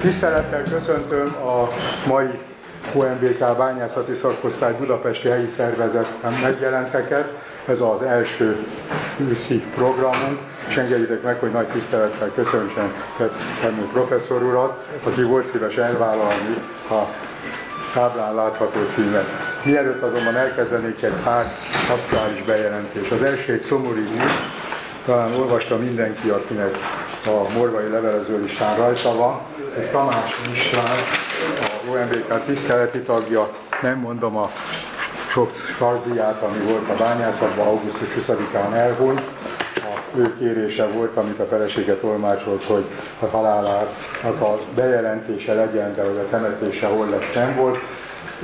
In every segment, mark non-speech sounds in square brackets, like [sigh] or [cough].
Tisztelettel köszöntöm a mai OMBK bányászati szakosztály Budapesti helyi szervezeten megjelenteket. Ez az első őszi programunk, és engedjétek meg, hogy nagy tisztelettel köszöntsem Emő professzor urat, aki volt szíves elvállalni a táblán látható címet. Mielőtt azonban elkezdenék egy pár aktuális bejelentés. Az első egy szomorú talán olvasta mindenki, akinek a morvai levelező listán rajta van, hogy Tamás István, a OMBK tiszteleti tagja, nem mondom a sok farziát, ami volt a bányászatban, augusztus 20-án elhunyt. Ő kérése volt, amit a felesége tolmácsolt, hogy a halálának a bejelentése legyen, de hogy a temetése hol lesz, nem volt.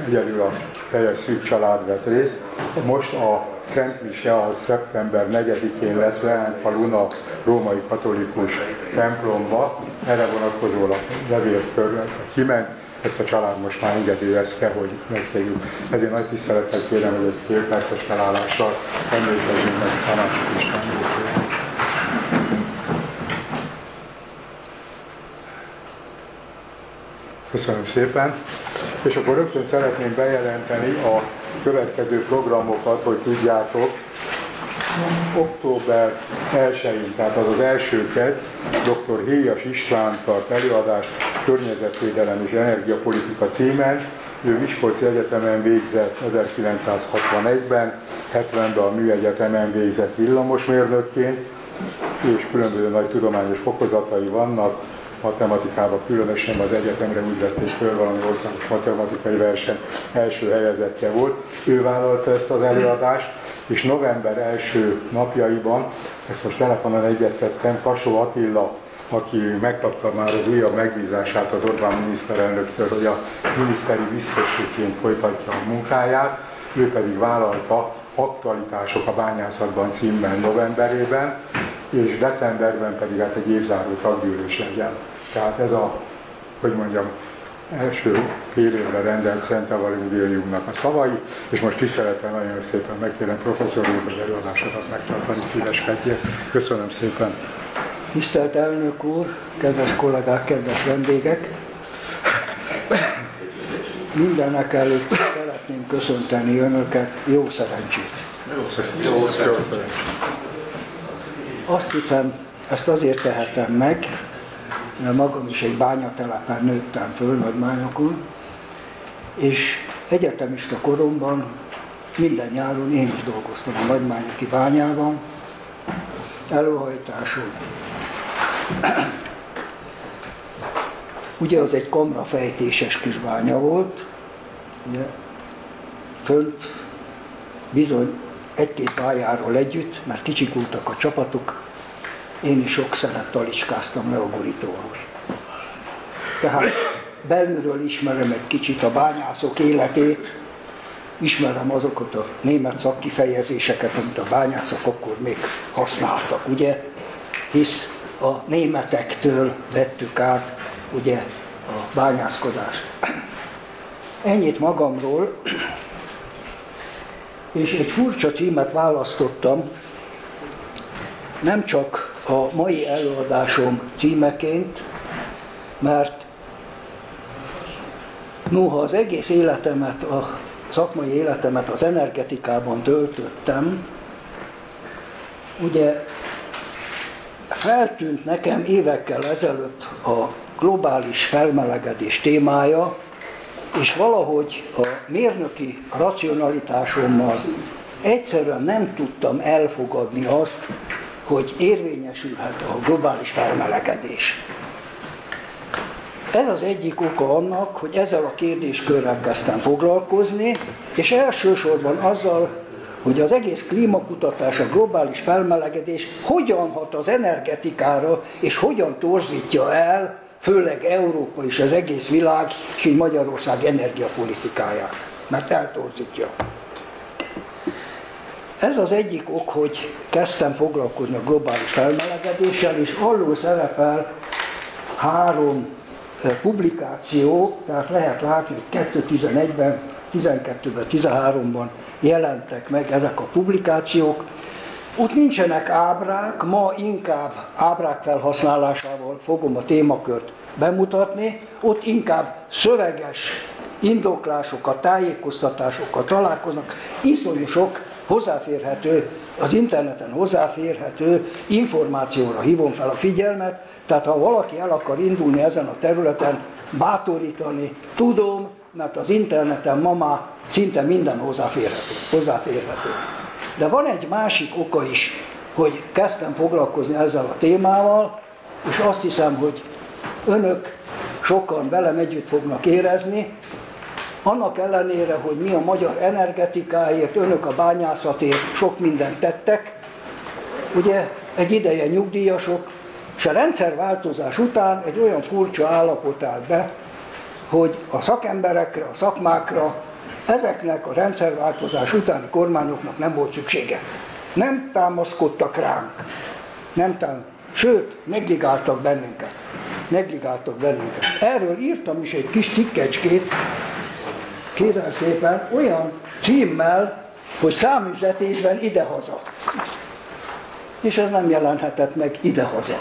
Egyedül a teljes szűk család vett részt. Most a Szent Mise az szeptember 4-én lesz Leányfalun a római katolikus templomba. Erre vonatkozólag levélt kiment, ezt a család most már engedélyezte, hogy megtegyük. Ezért nagy tisztelettel kérem, hogy egy fél perces felállással emlékezzünk meg Tanácsot István Köszönöm szépen. És akkor rögtön szeretném bejelenteni a következő programokat, hogy tudjátok. Október 1-én, tehát az az elsőket, dr. Héjas István tart előadást Környezetvédelem és Energiapolitika címen. Ő Miskolci Egyetemen végzett 1961-ben, 70-ben a Műegyetemen végzett villamosmérnökként, és különböző nagy tudományos fokozatai vannak, matematikában különösen az egyetemre úgy vették föl valami országos matematikai verseny első helyezettje volt. Ő vállalta ezt az előadást, és november első napjaiban, ezt most telefonon egyeztettem, Kasó Attila, aki megkapta már az újabb megbízását az Orbán miniszterelnöktől, hogy a miniszteri biztosségként folytatja a munkáját, ő pedig vállalta aktualitások a bányászatban címben novemberében, és decemberben pedig hát egy évzáró taggyűlés legyen. Tehát ez a, hogy mondjam, első fél évre rendelt Szent Evangéliumnak a szavai, és most tisztelettel nagyon szépen megkérem professzor úr, hogy előadásokat megtartani szíveskedjék. Köszönöm szépen. Tisztelt elnök úr, kedves kollégák, kedves vendégek! Mindenek előtt szeretném köszönteni önöket, jó szerencsét! Jó szerencsét! Jó szerencsét. Azt hiszem, ezt azért tehetem meg, mert magam is egy bányatelepen nőttem föl Nagymányokon, és egyetemista koromban minden nyáron én is dolgoztam a Nagymányoki bányában, előhajtáson. Ugye az egy kamra fejtéses kis bánya volt, ugye, fönt bizony egy-két pályáról együtt, mert kicsik voltak a csapatok, én is sok szenet talicskáztam le a gurítóhoz. Tehát belülről ismerem egy kicsit a bányászok életét, ismerem azokat a német szakkifejezéseket, amit a bányászok akkor még használtak, ugye? Hisz a németektől vettük át ugye a bányászkodást. Ennyit magamról, és egy furcsa címet választottam, nem csak a mai előadásom címeként, mert noha az egész életemet, a szakmai életemet az energetikában töltöttem, ugye feltűnt nekem évekkel ezelőtt a globális felmelegedés témája, és valahogy a mérnöki racionalitásommal egyszerűen nem tudtam elfogadni azt, hogy érvényesülhet a globális felmelegedés. Ez az egyik oka annak, hogy ezzel a kérdéskörrel kezdtem foglalkozni, és elsősorban azzal, hogy az egész klímakutatás, a globális felmelegedés hogyan hat az energetikára, és hogyan torzítja el, főleg Európa és az egész világ, és így Magyarország energiapolitikáját, mert eltorzítja. Ez az egyik ok, hogy kezdtem foglalkozni a globális felmelegedéssel, és alul szerepel három publikáció, tehát lehet látni, hogy 2011-ben 12-ben, 13-ban jelentek meg ezek a publikációk. Ott nincsenek ábrák, ma inkább ábrák felhasználásával fogom a témakört bemutatni, ott inkább szöveges indoklásokat, tájékoztatásokkal találkoznak, iszonyú sok hozzáférhető, az interneten hozzáférhető információra hívom fel a figyelmet, tehát ha valaki el akar indulni ezen a területen, bátorítani tudom, mert az interneten ma már szinte minden hozzáférhető. hozzáférhető. De van egy másik oka is, hogy kezdtem foglalkozni ezzel a témával, és azt hiszem, hogy önök sokan velem együtt fognak érezni, annak ellenére, hogy mi a magyar energetikáért, önök a bányászatért sok mindent tettek, ugye egy ideje nyugdíjasok, és a rendszerváltozás után egy olyan furcsa állapot állt be, hogy a szakemberekre, a szakmákra ezeknek a rendszerváltozás utáni kormányoknak nem volt szüksége. Nem támaszkodtak ránk. Nem tám- Sőt, negligáltak bennünket. Negligáltak bennünket. Erről írtam is egy kis cikkecskét, kérem szépen, olyan címmel, hogy számüzetésben idehaza. És ez nem jelenhetett meg idehaza.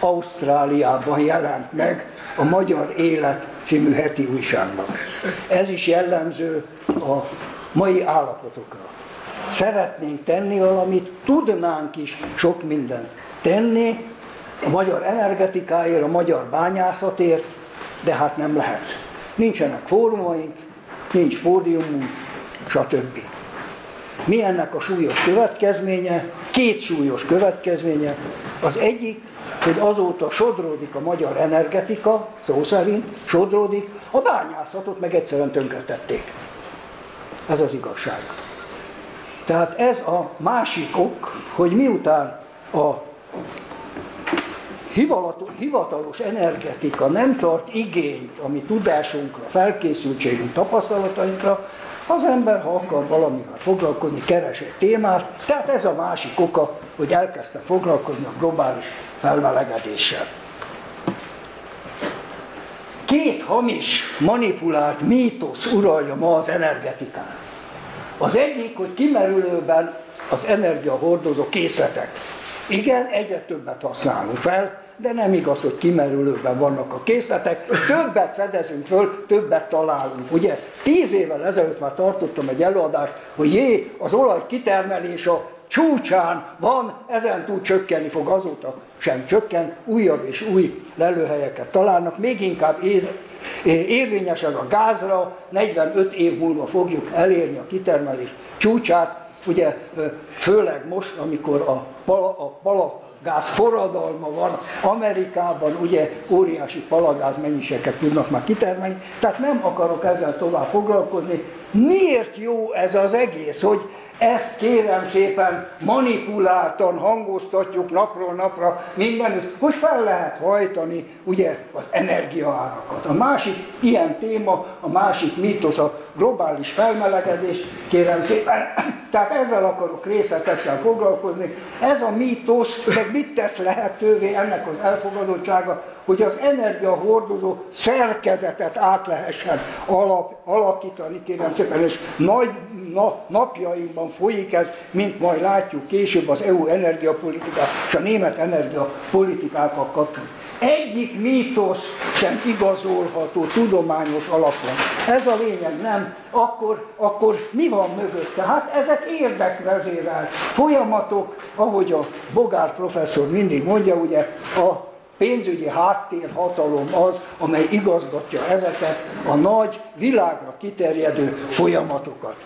Ausztráliában jelent meg a Magyar Élet című heti újságban. Ez is jellemző a mai állapotokra. Szeretnénk tenni valamit, tudnánk is sok mindent tenni a magyar energetikáért, a magyar bányászatért, de hát nem lehet. Nincsenek fórumaink, nincs pódiumunk, stb. Mi ennek a súlyos következménye? Két súlyos következménye. Az egyik, hogy azóta sodródik a magyar energetika, szó szerint sodródik, a bányászatot meg egyszerűen tönkretették. Ez az igazság. Tehát ez a másik ok, hogy miután a hivatalos energetika nem tart igényt a mi tudásunkra, felkészültségünk, tapasztalatainkra, az ember, ha akar valamivel foglalkozni, keres egy témát, tehát ez a másik oka, hogy elkezdte foglalkozni a globális felmelegedéssel. Két hamis, manipulált mítosz uralja ma az energetikát. Az egyik, hogy kimerülőben az energiahordozó készletek. Igen, egyre többet használunk fel, de nem igaz, hogy kimerülőben vannak a készletek, többet fedezünk föl, többet találunk. Ugye? Tíz évvel ezelőtt már tartottam egy előadást, hogy jé, az olaj kitermelés a csúcsán van, ezen túl csökkenni fog, azóta sem csökken, újabb és új lelőhelyeket találnak, még inkább érvényes ez a gázra, 45 év múlva fogjuk elérni a kitermelés csúcsát, ugye főleg most, amikor a pala, a pala gáz forradalma van Amerikában, ugye óriási palagáz mennyiségeket tudnak már kitermelni, tehát nem akarok ezzel tovább foglalkozni. Miért jó ez az egész, hogy ezt kérem szépen manipuláltan hangoztatjuk napról napra mindenütt, hogy fel lehet hajtani ugye az energiaárakat. A másik ilyen téma, a másik mítosz a globális felmelegedés, kérem szépen, [clears throat] tehát ezzel akarok részletesen foglalkozni. Ez a mítosz, meg mit tesz lehetővé ennek az elfogadottsága, hogy az energiahordozó szerkezetet át lehessen alap, alakítani, kérem szépen, és nagy na, napjainkban folyik ez, mint majd látjuk később az EU energiapolitika és a német energiapolitikákkal kapcsolatban. Egyik mítosz sem igazolható tudományos alapon. Ez a lényeg, nem? Akkor, akkor mi van mögötte? Hát ezek érdekvezérelt folyamatok, ahogy a Bogár professzor mindig mondja, ugye a pénzügyi háttérhatalom az, amely igazgatja ezeket a nagy, világra kiterjedő folyamatokat.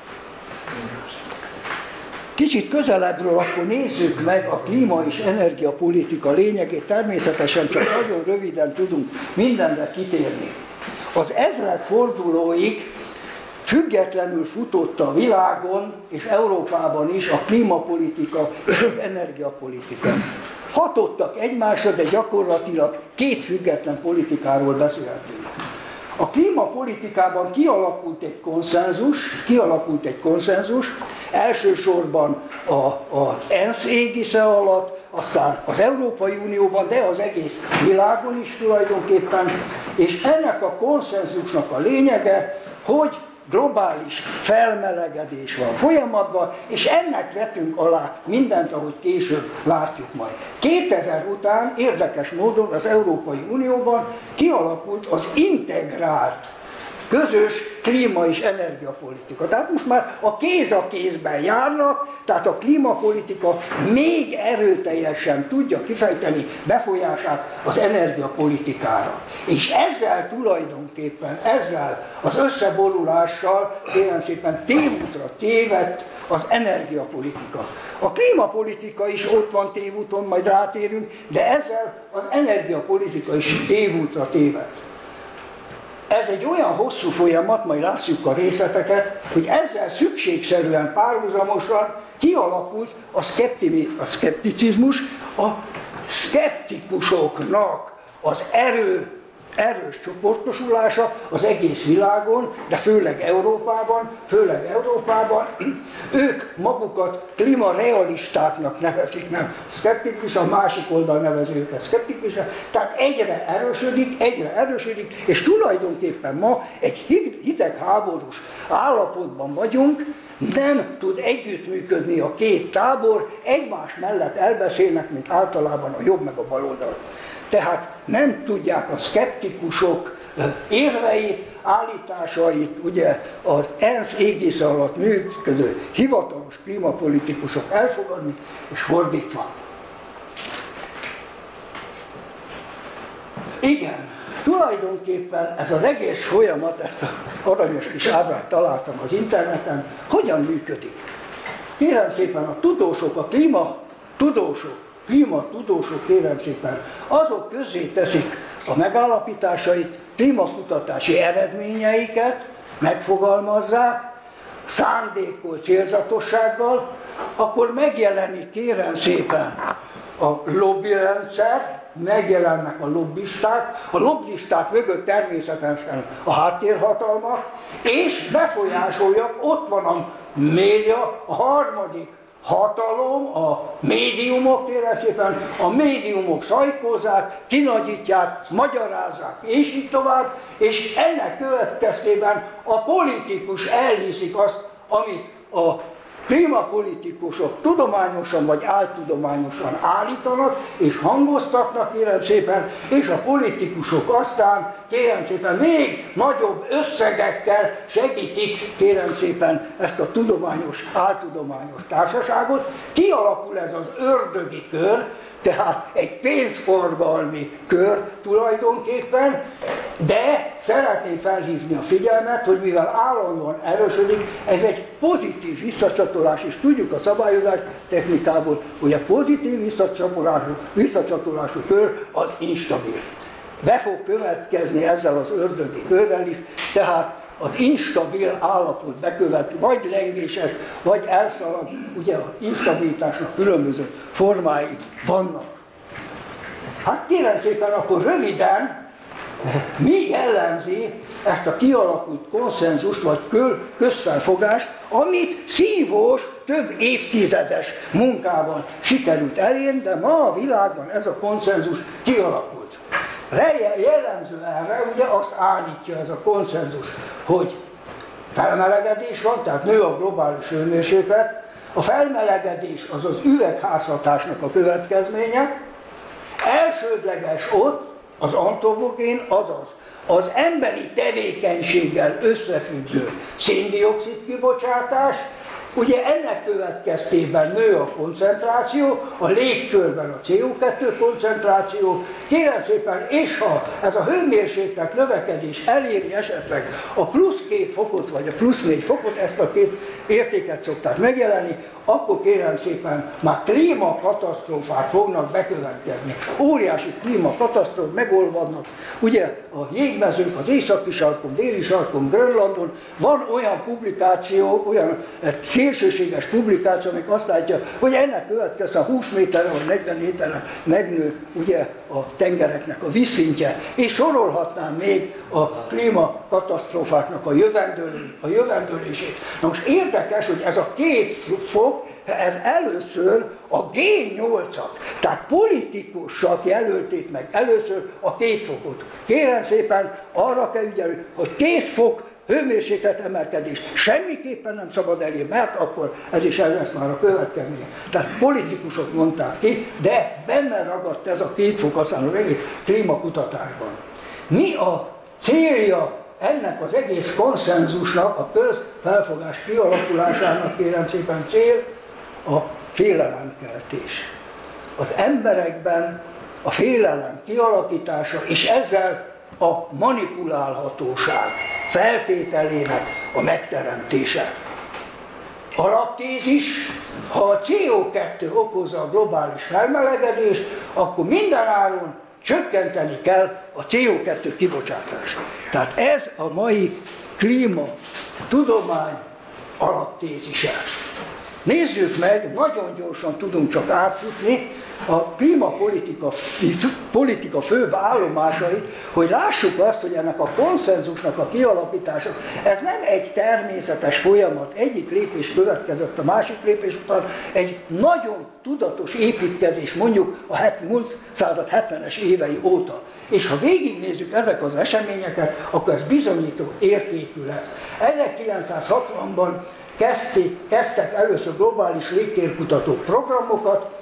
Kicsit közelebbről akkor nézzük meg a klíma és energiapolitika lényegét, természetesen csak nagyon röviden tudunk mindenre kitérni. Az ezred fordulóig függetlenül futott a világon és Európában is a klímapolitika és az energiapolitika. Hatottak egymásra, de gyakorlatilag két független politikáról beszélhetünk. A klímapolitikában kialakult egy konszenzus, kialakult egy konszenzus, elsősorban a, a ENSZ égisze alatt, aztán az Európai Unióban, de az egész világon is tulajdonképpen, és ennek a konszenzusnak a lényege, hogy globális felmelegedés van folyamatban, és ennek vetünk alá mindent, ahogy később látjuk majd. 2000 után érdekes módon az Európai Unióban kialakult az integrált közös klíma és energiapolitika. Tehát most már a kéz a kézben járnak, tehát a klímapolitika még erőteljesen tudja kifejteni befolyását az energiapolitikára. És ezzel tulajdonképpen, ezzel az összeborulással kérem szépen tévútra tévedt az energiapolitika. A klímapolitika is ott van tévúton, majd rátérünk, de ezzel az energiapolitika is tévútra tévedt. Ez egy olyan hosszú folyamat, majd látjuk a részleteket, hogy ezzel szükségszerűen párhuzamosan kialakult a, szkepti, a szkepticizmus, a szkeptikusoknak az erő erős csoportosulása az egész világon, de főleg Európában, főleg Európában, ők magukat klímarealistáknak nevezik, nem szkeptikus, a másik oldal nevezi őket szkeptikusra, tehát egyre erősödik, egyre erősödik, és tulajdonképpen ma egy hidegháborús állapotban vagyunk, nem tud együttműködni a két tábor, egymás mellett elbeszélnek, mint általában a jobb meg a bal oldal. Tehát nem tudják a szkeptikusok érveit, állításait, ugye az ENSZ égisze alatt működő hivatalos klímapolitikusok elfogadni, és fordítva. Igen, tulajdonképpen ez az egész folyamat, ezt a aranyos kis ábrát találtam az interneten, hogyan működik? Kérem szépen, a tudósok, a klíma tudósok klímatudósok kérem szépen, azok közé teszik a megállapításait, klímakutatási eredményeiket, megfogalmazzák, szándékol célzatossággal, akkor megjelenik kérem szépen a lobbyrendszer, megjelennek a lobbisták, a lobbisták mögött természetesen a háttérhatalmak, és befolyásoljak, ott van a média, a harmadik hatalom, a médiumok, kérem szépen, a médiumok szajkózzák, kinagyítják, magyarázzák, és így tovább, és ennek következtében a politikus elhiszik azt, amit a klímapolitikusok tudományosan vagy áltudományosan állítanak és hangoztatnak, kérem szépen, és a politikusok aztán, kérem szépen, még nagyobb összegekkel segítik, kérem szépen, ezt a tudományos, áltudományos társaságot. Kialakul ez az ördögi kör, tehát egy pénzforgalmi kör tulajdonképpen, de szeretném felhívni a figyelmet, hogy mivel állandóan erősödik, ez egy pozitív visszacsatolás, és tudjuk a szabályozás technikából, hogy a pozitív visszacsatolású, visszacsatolású kör az instabil. Be fog következni ezzel az ördögi körrel is, tehát az instabil állapot bekövet, vagy lengéses, vagy elszalad, ugye az instabilitásnak különböző formái vannak. Hát kérem szépen, akkor röviden, mi jellemzi ezt a kialakult konszenzust, vagy közfelfogást, amit szívós, több évtizedes munkával sikerült elérni, de ma a világban ez a konszenzus kialakult jellemző erre, ugye azt állítja ez a konszenzus, hogy felmelegedés van, tehát nő a globális hőmérséklet, a felmelegedés az az üvegházhatásnak a következménye, elsődleges ott az antropogén, azaz az emberi tevékenységgel összefüggő széndiokszid kibocsátás, Ugye ennek következtében nő a koncentráció, a légkörben a CO2 koncentráció, kérem szépen, és ha ez a hőmérséklet növekedés eléri esetleg a plusz két fokot, vagy a plusz négy fokot, ezt a két értéket szokták megjelenni, akkor kérem szépen már klímakatasztrófák fognak bekövetkezni. Óriási klímakatasztrófák megolvadnak. Ugye a jégmezők az északi sarkon, déli sarkon, Grönlandon van olyan publikáció, olyan eh, szélsőséges publikáció, amik azt látja, hogy ennek következően 20 méterre vagy 40 méterre megnő ugye a tengereknek a vízszintje, és sorolhatnám még a klímakatasztrófáknak a, a jövendőlését. Na most érdekes, hogy ez a két fok, ez először a G8-ak, tehát politikusok jelölték meg először a két fokot. Kérem szépen, arra kell ügyelni, hogy két fok hőmérséklet emelkedést semmiképpen nem szabad elé, mert akkor ez is ez lesz már a következménye. Tehát politikusok mondták ki, de benne ragadt ez a két fok aztán az egész klímakutatásban. Mi a célja ennek az egész konszenzusnak, a közfelfogás kialakulásának kérem szépen cél, a félelemkeltés. Az emberekben a félelem kialakítása, és ezzel a manipulálhatóság feltételének a megteremtése. Alaptézis, ha a CO2 okozza a globális felmelegedést, akkor minden áron csökkenteni kell a CO2 kibocsátást. Tehát ez a mai klíma tudomány alaptézise. Nézzük meg, nagyon gyorsan tudunk csak átfutni a klímapolitika politika főbb állomásait, hogy lássuk azt, hogy ennek a konszenzusnak a kialakítása, ez nem egy természetes folyamat, egyik lépés következett a másik lépés után, egy nagyon tudatos építkezés mondjuk a múlt század 70-es évei óta. És ha végignézzük ezek az eseményeket, akkor ez bizonyító értékű lesz. 1960-ban kezdtek először globális légtérkutató programokat,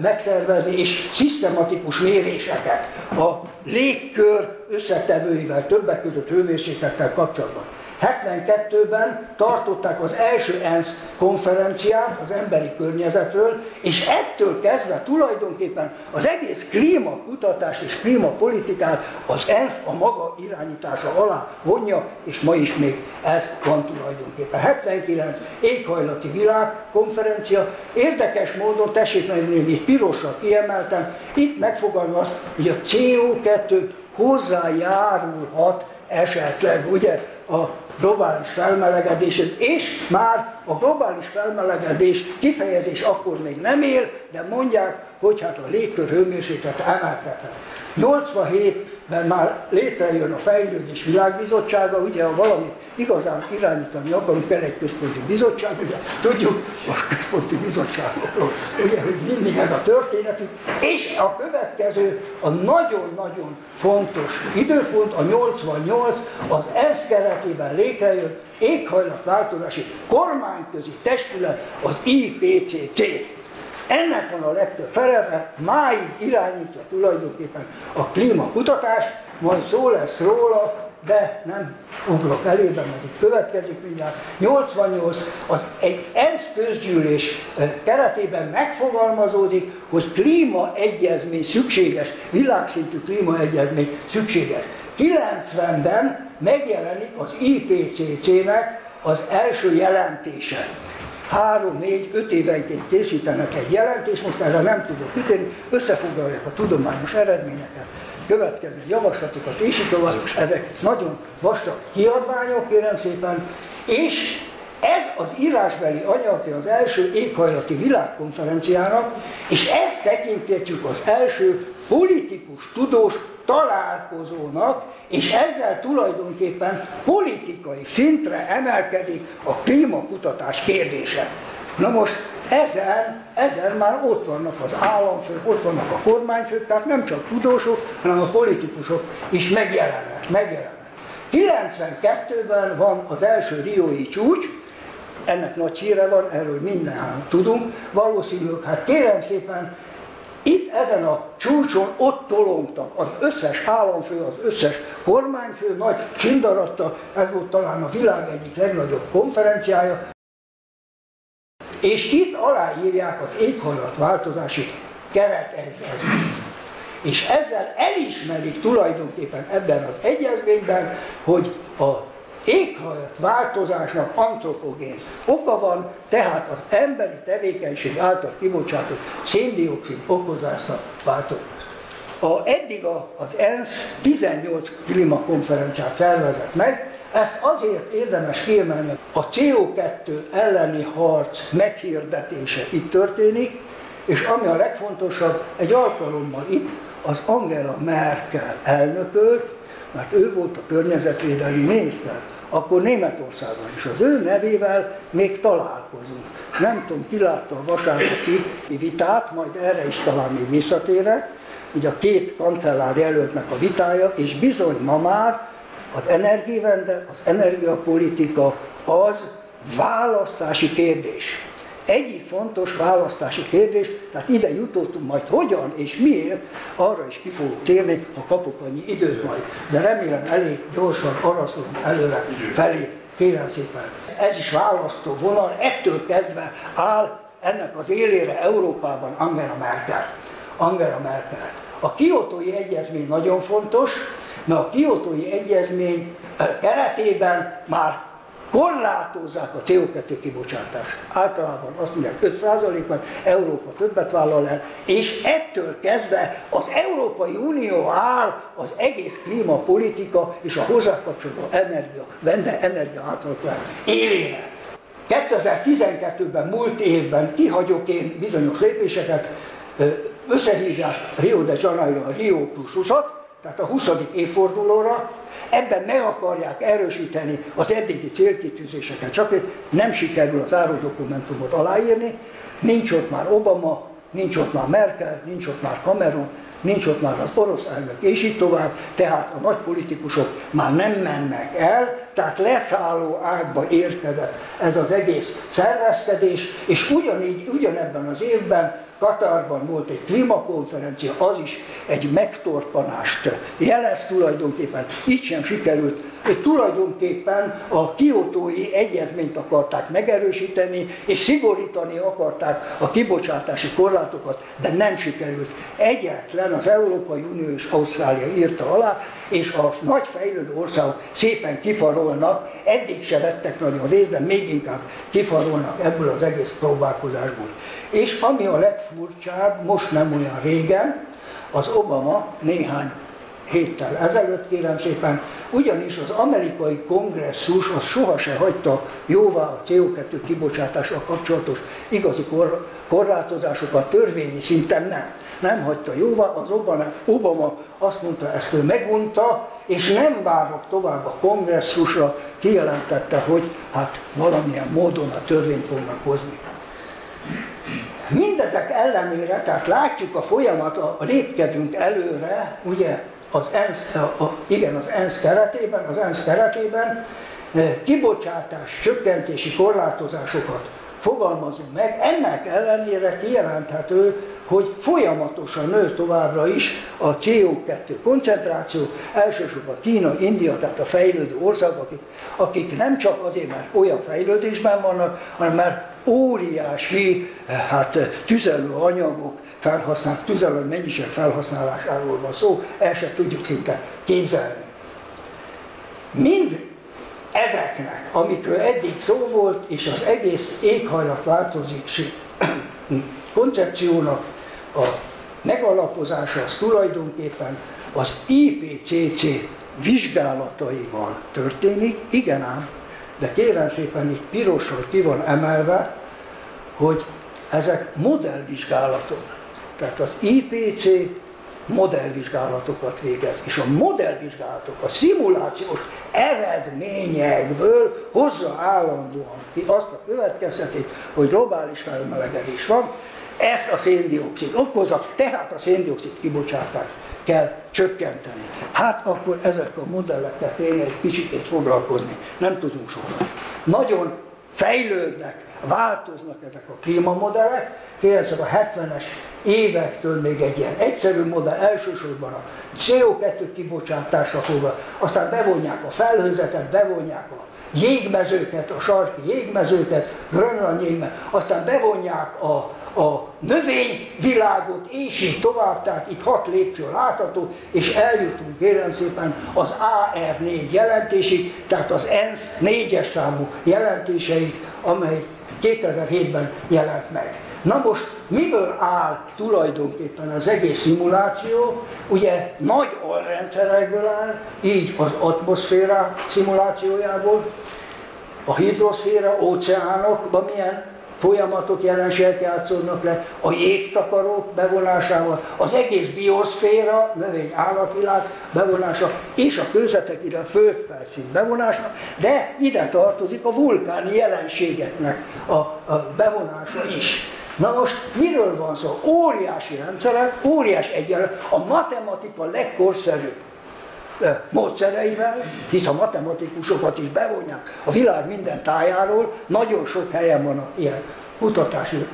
megszervezni, és szisztematikus méréseket a légkör összetevőivel, többek között hőmérséklettel kapcsolatban. 72-ben tartották az első ENSZ konferenciát az emberi környezetről, és ettől kezdve tulajdonképpen az egész klímakutatás és klímapolitikát az ENSZ a maga irányítása alá vonja, és ma is még ez van tulajdonképpen. 79 éghajlati világkonferencia, érdekes módon, tessék megnézni, pirosra kiemeltem, itt megfogalmaz, hogy a CO2 hozzájárulhat esetleg, ugye, a globális felmelegedéshez, és már a globális felmelegedés kifejezés akkor még nem él, de mondják, hogy hát a légkör hőmérséklet emelkedhet. 87-ben már létrejön a Fejlődés Világbizottsága, ugye ha valamit igazán irányítani akarunk, kell egy központi bizottság, ugye tudjuk a központi bizottságokról, ugye, hogy mindig ez a történetünk, és a következő, a nagyon-nagyon fontos időpont, a 88, az ENSZ keretében létrejön éghajlatváltozási kormányközi testület, az IPCC. Ennek van a legtöbb felebe, máig irányítja tulajdonképpen a klímakutatás, majd szó lesz róla, de nem ugrok elébe, mert itt következik mindjárt. 88 az egy ENSZ közgyűlés eh, keretében megfogalmazódik, hogy klímaegyezmény szükséges, világszintű klímaegyezmény szükséges. 90-ben megjelenik az IPCC-nek az első jelentése három, négy, öt évenként készítenek egy jelentést, most erre nem tudok kitérni, összefoglalják a tudományos eredményeket, következő javaslatokat, így tovább. Ezek nagyon vastag kiadványok, kérem szépen, és ez az írásbeli anyagja az első éghajlati világkonferenciának, és ezt tekintjük az első politikus, tudós találkozónak, és ezzel tulajdonképpen politikai szintre emelkedik a klímakutatás kérdése. Na most ezen, ezen már ott vannak az államfők, ott vannak a kormányfők, tehát nem csak tudósok, hanem a politikusok is megjelennek. megjelennek. 92-ben van az első riói csúcs, ennek nagy híre van, erről mindenhol tudunk, valószínűleg, hát kérem szépen, itt ezen a csúcson ott tolongtak az összes államfő, az összes kormányfő, nagy csindaratta, ez volt talán a világ egyik legnagyobb konferenciája, és itt aláírják az éghajlatváltozási keretegyezményt. És ezzel elismerik tulajdonképpen ebben az egyezményben, hogy a éghajlat változásnak antropogén oka van, tehát az emberi tevékenység által kibocsátott széndiokszid okozásra változás. A, eddig a, az ENSZ 18 klímakonferenciát szervezett meg, ezt azért érdemes kiemelni, a CO2 elleni harc meghirdetése itt történik, és ami a legfontosabb, egy alkalommal itt az Angela Merkel elnökölt, mert ő volt a környezetvédelmi miniszter, akkor Németországban is az ő nevével még találkozunk. Nem tudom, ki látta a vasárnapi vitát, majd erre is talán még visszatérek, ugye a két kancellár jelöltnek a vitája, és bizony ma már az energiavende, az energiapolitika az választási kérdés. Egyik fontos választási kérdés, tehát ide jutottunk majd hogyan és miért, arra is ki fogok térni, ha kapok annyi időt majd. De remélem elég gyorsan araszolom előre felé, kérem szépen. Ez is választó vonal, ettől kezdve áll ennek az élére Európában Angela Merkel. Angela Merkel. A kiotói egyezmény nagyon fontos, mert a kiotói egyezmény eh, keretében már korlátozzák a CO2 kibocsátást. Általában azt mondják 5%-ban, Európa többet vállal el, és ettől kezdve az Európai Unió áll az egész klímapolitika és a hozzákapcsolódó energia, vende energia átalakulás élére. 2012-ben, múlt évben kihagyok én bizonyos lépéseket, összehívják Rio de Janeiro Rio Plus tehát a 20. évfordulóra, ebben meg akarják erősíteni az eddigi célkitűzéseket, csak nem sikerül az dokumentumot aláírni, nincs ott már Obama, nincs ott már Merkel, nincs ott már Cameron, nincs ott már az orosz elnök, és így tovább, tehát a nagy politikusok már nem mennek el, tehát leszálló ágba érkezett ez az egész szervezkedés, és ugyanígy, ugyanebben az évben Katarban volt egy klímakonferencia, az is egy megtorpanást jelez tulajdonképpen. Így sem sikerült, tulajdonképpen a kiotói egyezményt akarták megerősíteni, és szigorítani akarták a kibocsátási korlátokat, de nem sikerült. Egyetlen az Európai Unió és Ausztrália írta alá, és a nagy fejlődő országok szépen kifarolnak, eddig se vettek nagyon részt, de még inkább kifarolnak ebből az egész próbálkozásból. És ami a legfurcsább, most nem olyan régen, az Obama néhány héttel ezelőtt, kérem szépen, ugyanis az amerikai kongresszus az sohasem hagyta jóvá a CO2 kibocsátással kapcsolatos igazi kor, korlátozásokat törvényi szinten nem. Nem hagyta jóvá, az Obama, Obama azt mondta, ezt ő megunta, és nem várok tovább a kongresszusra, kijelentette, hogy hát valamilyen módon a törvényt fognak hozni. Mindezek ellenére, tehát látjuk a folyamat, a, lépkedünk előre, ugye az ENSZ, a, igen, az ENSZ keretében, az ENSZ keretében eh, kibocsátás csökkentési korlátozásokat fogalmazunk meg, ennek ellenére kijelenthető, hogy folyamatosan nő továbbra is a CO2 koncentráció, elsősorban Kína, India, tehát a fejlődő országok, akik, akik nem csak azért, mert olyan fejlődésben vannak, hanem mert óriási hát, tüzelőanyagok felhasznált, tüzelő mennyiség felhasználásáról van szó, el sem tudjuk szinte képzelni. Mind ezeknek, amikről eddig szó volt, és az egész éghajlatváltozási [clears throat] koncepciónak a megalapozása az tulajdonképpen az IPCC vizsgálataival történik, igen ám, de kérem szépen itt pirossal ki van emelve, hogy ezek modellvizsgálatok. Tehát az IPC modellvizsgálatokat végez, és a modellvizsgálatok, a szimulációs eredményekből hozza állandóan azt a következtetést, hogy globális felmelegedés van, ezt a széndiokszid okozza, tehát a széndiokszid kibocsátást kell csökkenteni. Hát akkor ezek a modellekkel kéne egy kicsit foglalkozni. Nem tudunk sokat. Nagyon fejlődnek, változnak ezek a klímamodellek. Kérdezem a 70-es évektől még egy ilyen egyszerű modell, elsősorban a CO2 kibocsátásra fogva, aztán bevonják a felhőzetet, bevonják a jégmezőket, a sarki jégmezőket, Grönland jégmezőket, aztán bevonják a a növényvilágot, és így tovább, tehát itt hat lépcső látható, és eljutunk kérem szépen az AR4 jelentésig, tehát az ENSZ négyes számú jelentéseit, amely 2007-ben jelent meg. Na most miből áll tulajdonképpen az egész szimuláció? Ugye nagy alrendszerekből áll, így az atmoszféra szimulációjából, a hidroszféra, óceánokban milyen folyamatok, jelenségek játszódnak le, a jégtakarók bevonásával, az egész bioszféra, növény állatvilág bevonása, és a kőzetek, ide a földfelszín bevonása, de ide tartozik a vulkáni jelenségeknek a, a bevonása is. Na most miről van szó? Óriási rendszerek, óriás egyenlet, a matematika legkorszerűbb módszereivel, hisz a matematikusokat is bevonják. A világ minden tájáról, nagyon sok helyen van ilyen kutatási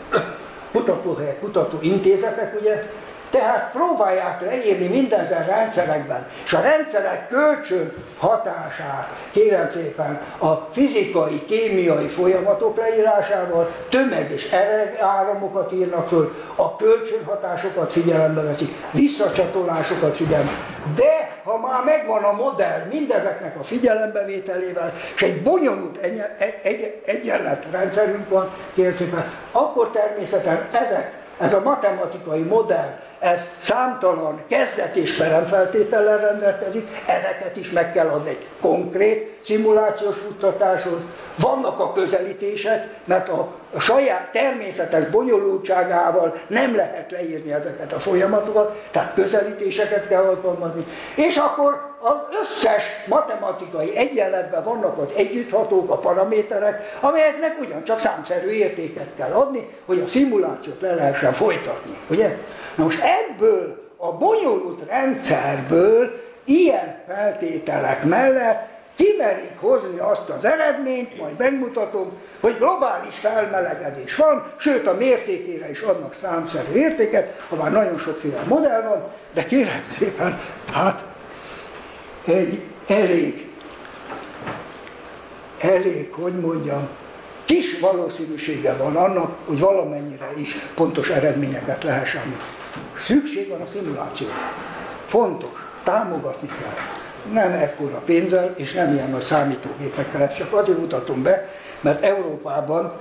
kutatóhelyek, kutatóintézetek, ugye, tehát próbálják leírni mindenzen rendszerekben, és a rendszerek kölcsön hatását, kérem szépen, a fizikai, kémiai folyamatok leírásával tömeg és áramokat írnak föl, a kölcsönhatásokat figyelembe veszik, visszacsatolásokat figyelembe. De ha már megvan a modell mindezeknek a figyelembevételével, és egy bonyolult egy, egy, egyenlet rendszerünk van, kérem szépen, akkor természetesen ezek, ez a matematikai modell ez számtalan kezdet és peremfeltétellel rendelkezik, ezeket is meg kell adni. Egy konkrét szimulációs futtatáshoz. Vannak a közelítések, mert a saját természetes bonyolultságával nem lehet leírni ezeket a folyamatokat, tehát közelítéseket kell alkalmazni. És akkor az összes matematikai egyenletben vannak az együtthatók, a paraméterek, amelyeknek ugyancsak számszerű értéket kell adni, hogy a szimulációt le lehessen folytatni. Ugye? Na most ebből a bonyolult rendszerből ilyen feltételek mellett kimerik hozni azt az eredményt, majd megmutatom, hogy globális felmelegedés van, sőt a mértékére is adnak számszerű értéket, ha már nagyon sokféle modell van, de kérem szépen, hát egy elég, elég, hogy mondjam, kis valószínűsége van annak, hogy valamennyire is pontos eredményeket lehessen Szükség van a szimulációra. Fontos, támogatni kell. Nem ekkora pénzzel, és nem ilyen nagy számítógépekkel. Csak azért mutatom be, mert Európában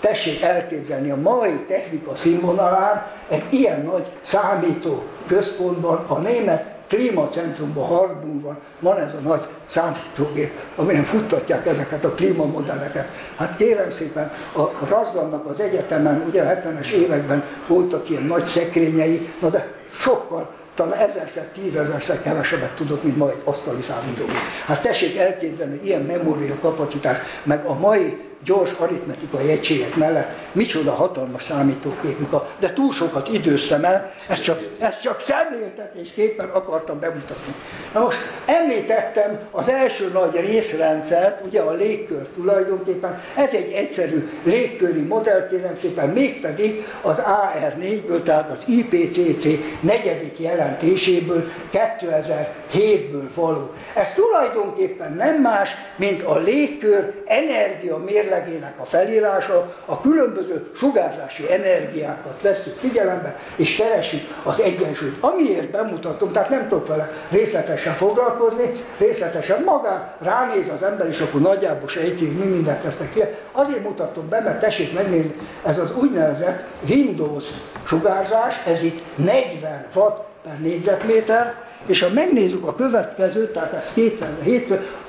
tessék elképzelni a mai technika színvonalán egy ilyen nagy számító központban a német klímacentrumban, Hartbungban van ez a nagy számítógép, amelyen futtatják ezeket a klímamodelleket. Hát kérem szépen, a Razgannak az egyetemen, ugye a 70-es években voltak ilyen nagy szekrényei, na de sokkal talán ezerszer, tízezerszer kevesebbet tudok, mint ma egy asztali számítógép. Hát tessék elképzelni, ilyen memória kapacitás, meg a mai gyors aritmetikai egységek mellett micsoda hatalmas számítógépünk, de túl sokat időztem el, ezt csak, ezt csak szemléltetésképpen akartam bemutatni. Na most említettem az első nagy részrendszert, ugye a légkör tulajdonképpen, ez egy egyszerű légköri modell, kérem szépen, mégpedig az AR4-ből, tehát az IPCC negyedik jelentéséből, 2007-ből való. Ez tulajdonképpen nem más, mint a légkör energia mérleg mérlegének a felírása, a különböző sugárzási energiákat veszük figyelembe, és keresik az egyensúlyt. Amiért bemutatom, tehát nem tudok vele részletesen foglalkozni, részletesen magán ránéz az ember, és akkor nagyjából sejti, mi mindent vesznek ki. Azért mutatom be, mert tessék megnézni, ez az úgynevezett Windows sugárzás, ez itt 40 watt per négyzetméter, és ha megnézzük a következőt, tehát ez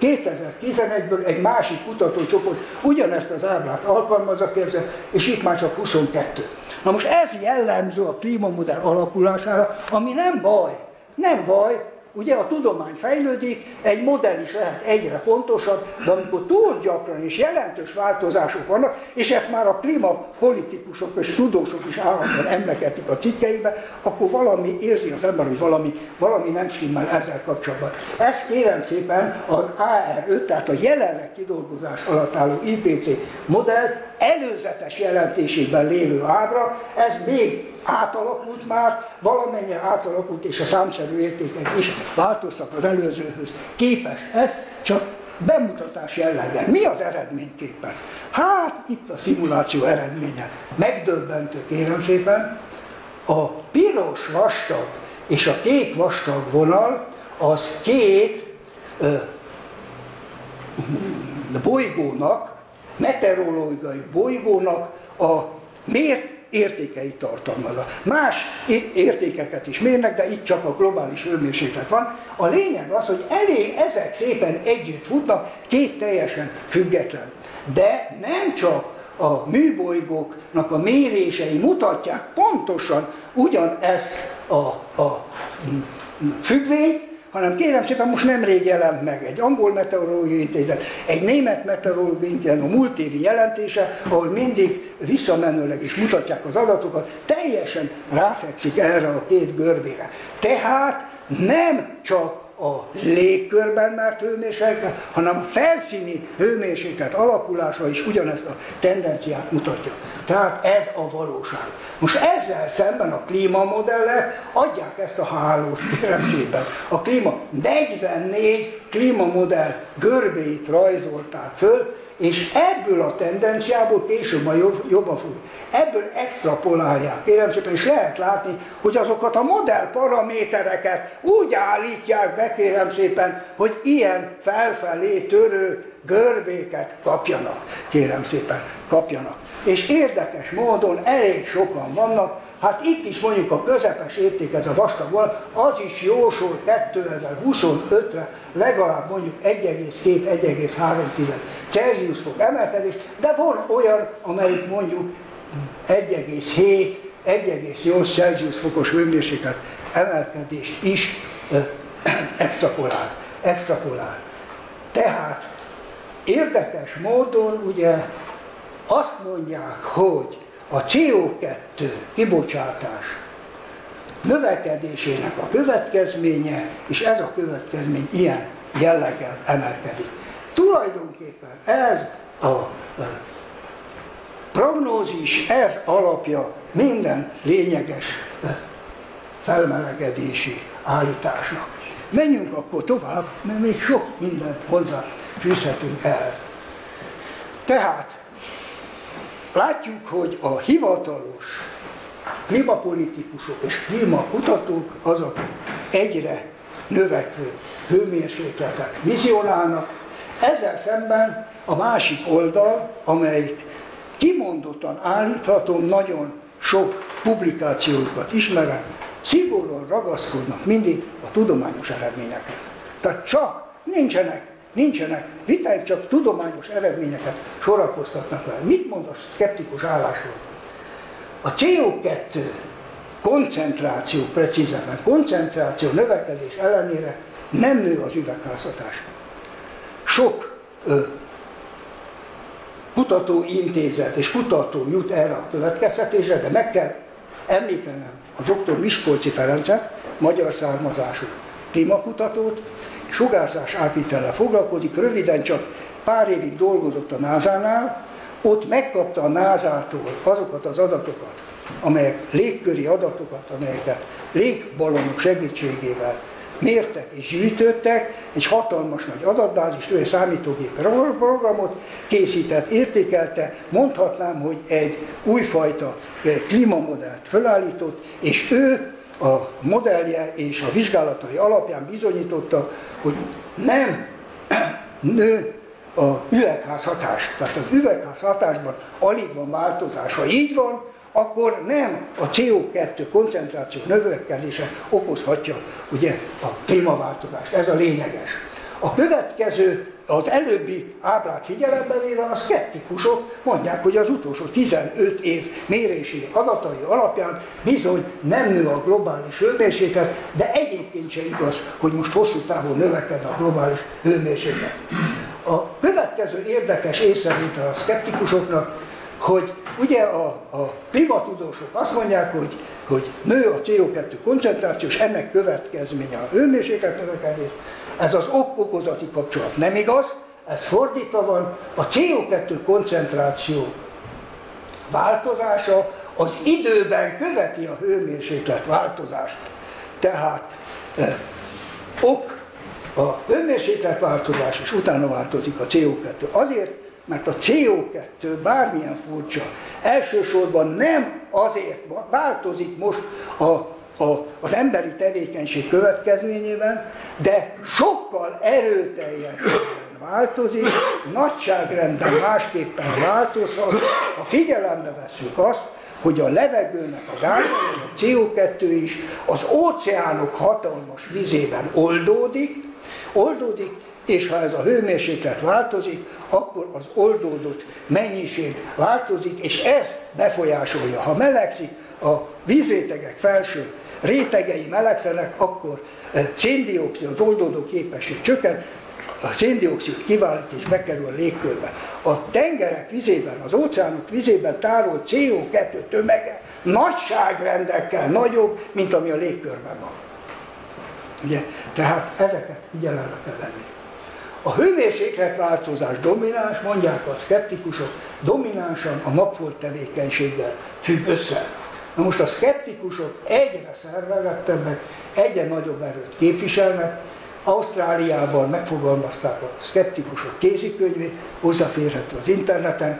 2011-ből egy másik kutatócsoport ugyanezt az ábrát alkalmazza, képzel, és itt már csak 22. Na most ez jellemző a klímamodell alakulására, ami nem baj, nem baj, Ugye a tudomány fejlődik, egy modell is lehet egyre pontosabb, de amikor túl gyakran és jelentős változások vannak, és ezt már a klímapolitikusok és tudósok is állandóan emlegetik a cikkeibe, akkor valami érzi az ember, hogy valami, valami nem stimmel ezzel kapcsolatban. Ez kérem szépen az AR5, tehát a jelenleg kidolgozás alatt álló IPC modell előzetes jelentésében lévő ábra, ez még átalakult már, valamennyire átalakult, és a számszerű értékek is változtak az előzőhöz képes. Ez csak bemutatás jellege. Mi az eredményképpen? Hát itt a szimuláció eredménye. Megdöbbentő kérem szépen, a piros vastag és a kék vastag vonal az két ö, bolygónak, meteorológiai bolygónak a mért értékeit tartalmazza. Más értékeket is mérnek, de itt csak a globális hőmérséklet van. A lényeg az, hogy elég ezek szépen együtt futnak, két teljesen független. De nem csak a műbolygóknak a mérései mutatják pontosan ugyanezt a, a függvényt, hanem kérem szépen most nemrég jelent meg egy angol meteorológiai intézet, egy német meteorológiai intézet, a múlt évi jelentése, ahol mindig visszamenőleg is mutatják az adatokat, teljesen ráfekszik erre a két görbére. Tehát nem csak a légkörben mert hőmérséklet, hanem a felszíni hőmérséklet alakulása is ugyanezt a tendenciát mutatja. Tehát ez a valóság. Most ezzel szemben a klímamodellek adják ezt a hálót, kérem szépen. A klíma 44 klímamodell görbéit rajzolták föl, és ebből a tendenciából később a jobb, jobban fog. Ebből extrapolálják, kérem szépen, és lehet látni, hogy azokat a modell paramétereket úgy állítják be, kérem szépen, hogy ilyen felfelé törő görbéket kapjanak, kérem szépen, kapjanak. És érdekes módon elég sokan vannak, Hát itt is mondjuk a közepes érték, ez a vastag vonal, az is jósol 2025-re legalább mondjuk 1,2-1,3 Celsius fok emelkedés, de van olyan, amelyik mondjuk 1,7-1,8 Celsius fokos hőmérséklet emelkedést is extrapolál. extrapolál. Tehát érdekes módon ugye azt mondják, hogy a CO2 kibocsátás növekedésének a következménye, és ez a következmény ilyen jelleggel emelkedik. Tulajdonképpen ez a prognózis, ez alapja minden lényeges felmelegedési állításnak. Menjünk akkor tovább, mert még sok mindent hozzá fűzhetünk ehhez. Tehát látjuk, hogy a hivatalos klímapolitikusok és klímakutatók azok egyre növekvő hőmérsékletet vizionálnak, ezzel szemben a másik oldal, amelyik kimondottan állíthatom, nagyon sok publikációkat ismerem, szigorúan ragaszkodnak mindig a tudományos eredményekhez. Tehát csak nincsenek Nincsenek vitáik, csak tudományos eredményeket sorakoztatnak le. Mit mond a szkeptikus állásról? A CO2 koncentráció, precízebben, koncentráció növekedés ellenére nem nő az üvegházhatás. Sok ö, kutatóintézet és kutató jut erre a következtetésre, de meg kell említenem a dr. Miskolci Ferencet, magyar származású klímakutatót, sugárzás átvitellel foglalkozik, röviden csak pár évig dolgozott a NASA-nál, ott megkapta a NASA-tól azokat az adatokat, amelyek légköri adatokat, amelyeket légballonok segítségével mértek és gyűjtöttek, egy hatalmas nagy adatbázis, ő egy számítógép programot készített, értékelte, mondhatnám, hogy egy újfajta eh, klímamodellt felállított, és ő a modellje és a vizsgálatai alapján bizonyította, hogy nem [clears throat] nő a üvegház hatás. Tehát az üvegház hatásban alig van változás. Ha így van, akkor nem a CO2 koncentráció növekedése okozhatja ugye, a klímaváltozást. Ez a lényeges. A következő az előbbi ábrát figyelembe véve a szkeptikusok mondják, hogy az utolsó 15 év mérési adatai alapján bizony nem nő a globális hőmérséklet, de egyébként sem igaz, hogy most hosszú távon növekedne a globális hőmérséklet. A következő érdekes észrevétel a szkeptikusoknak, hogy ugye a, a klimatudósok azt mondják, hogy, hogy nő a CO2 koncentráció, és ennek következménye a hőmérséklet növekedés, ez az ok-okozati kapcsolat nem igaz, ez fordítva van, a CO2 koncentráció változása az időben követi a hőmérséklet változást. Tehát eh, ok a hőmérséklet változás, és utána változik a CO2. Azért, mert a CO2 bármilyen furcsa, elsősorban nem azért változik most a a, az emberi tevékenység következményében, de sokkal erőteljesebben változik, nagyságrendben másképpen változhat, ha figyelembe veszünk azt, hogy a levegőnek a gáz, a CO2 is az óceánok hatalmas vizében oldódik, oldódik, és ha ez a hőmérséklet változik, akkor az oldódott mennyiség változik, és ez befolyásolja. Ha melegszik a vízrétegek felső rétegei melegszenek, akkor eh, széndiokszid, az oldódó képesség csökken, a széndiokszid kiválik és bekerül a légkörbe. A tengerek vizében, az óceánok vizében tárolt CO2 tömege nagyságrendekkel nagyobb, mint ami a légkörben van. Ugye? Tehát ezeket figyelembe kell venni. A hőmérsékletváltozás domináns, mondják a szkeptikusok, dominánsan a napfolt tevékenységgel függ össze. Na most a szkeptikusok egyre szervezettebbek, egyre nagyobb erőt képviselnek, Ausztráliában megfogalmazták a szkeptikusok kézikönyvét, hozzáférhető az interneten,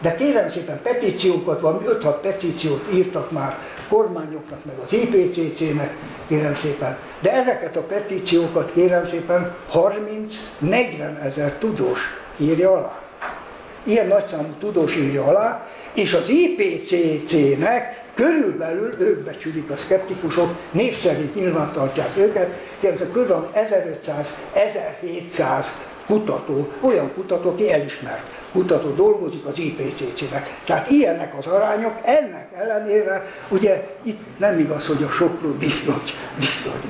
de kérem szépen petíciókat, van 5-6 petíciót írtak már kormányoknak, meg az IPCC-nek, kérem szépen. De ezeket a petíciókat kérem szépen 30-40 ezer tudós írja alá. Ilyen nagyszámú tudós írja alá, és az IPCC-nek körülbelül ők becsülik a szkeptikusok, név szerint nyilvántartják őket, kérem, kb. 1500-1700 kutató, olyan kutató, aki elismert kutató dolgozik az IPCC-nek. Tehát ilyenek az arányok, ennek ellenére ugye itt nem igaz, hogy a sokló disznót, disznót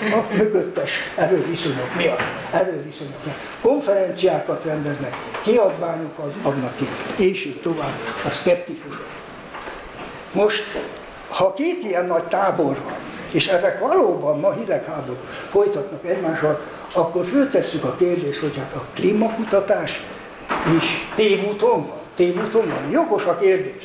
a mögöttes erőviszonyok miatt, erőviszonyok miatt. Konferenciákat rendeznek, kiadványokat adnak ki, és így tovább a szkeptikusok. Most, ha két ilyen nagy tábor van, és ezek valóban ma hidegháború folytatnak egymással, akkor föltesszük a kérdést, hogy hát a klímakutatás is tévúton van. Tévúton van. Jogos a kérdés.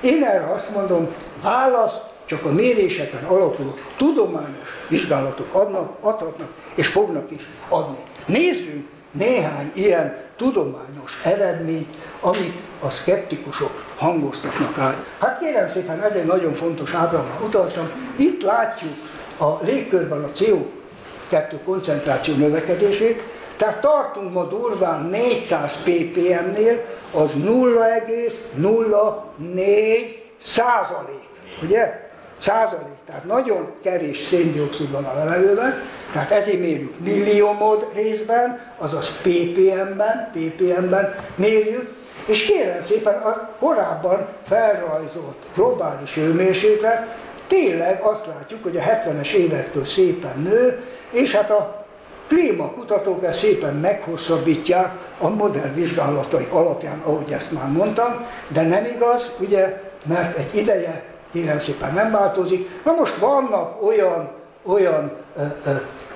Én erre azt mondom, választ csak a méréseken alapuló tudományos vizsgálatok adnak, adhatnak, és fognak is adni. Nézzünk néhány ilyen tudományos eredményt, amit a szkeptikusok hangoztatnak rá. Hát kérem szépen, ez egy nagyon fontos ábrámra utaltam. Itt látjuk a légkörben a CO2 koncentráció növekedését, tehát tartunk ma durván 400 ppm-nél, az 0,04 százalék. Ugye? Százalék. Tehát nagyon kevés széndiokszid van a levegőben, tehát ezért mérjük milliómod részben, azaz ppm-ben, ppm-ben mérjük, és kérem szépen a korábban felrajzolt globális hőmérséklet, tényleg azt látjuk, hogy a 70-es évektől szépen nő, és hát a klímakutatók ezt szépen meghosszabbítják a modern vizsgálatai alapján, ahogy ezt már mondtam, de nem igaz, ugye, mert egy ideje kérem szépen nem változik. Na most vannak olyan, olyan ö, ö,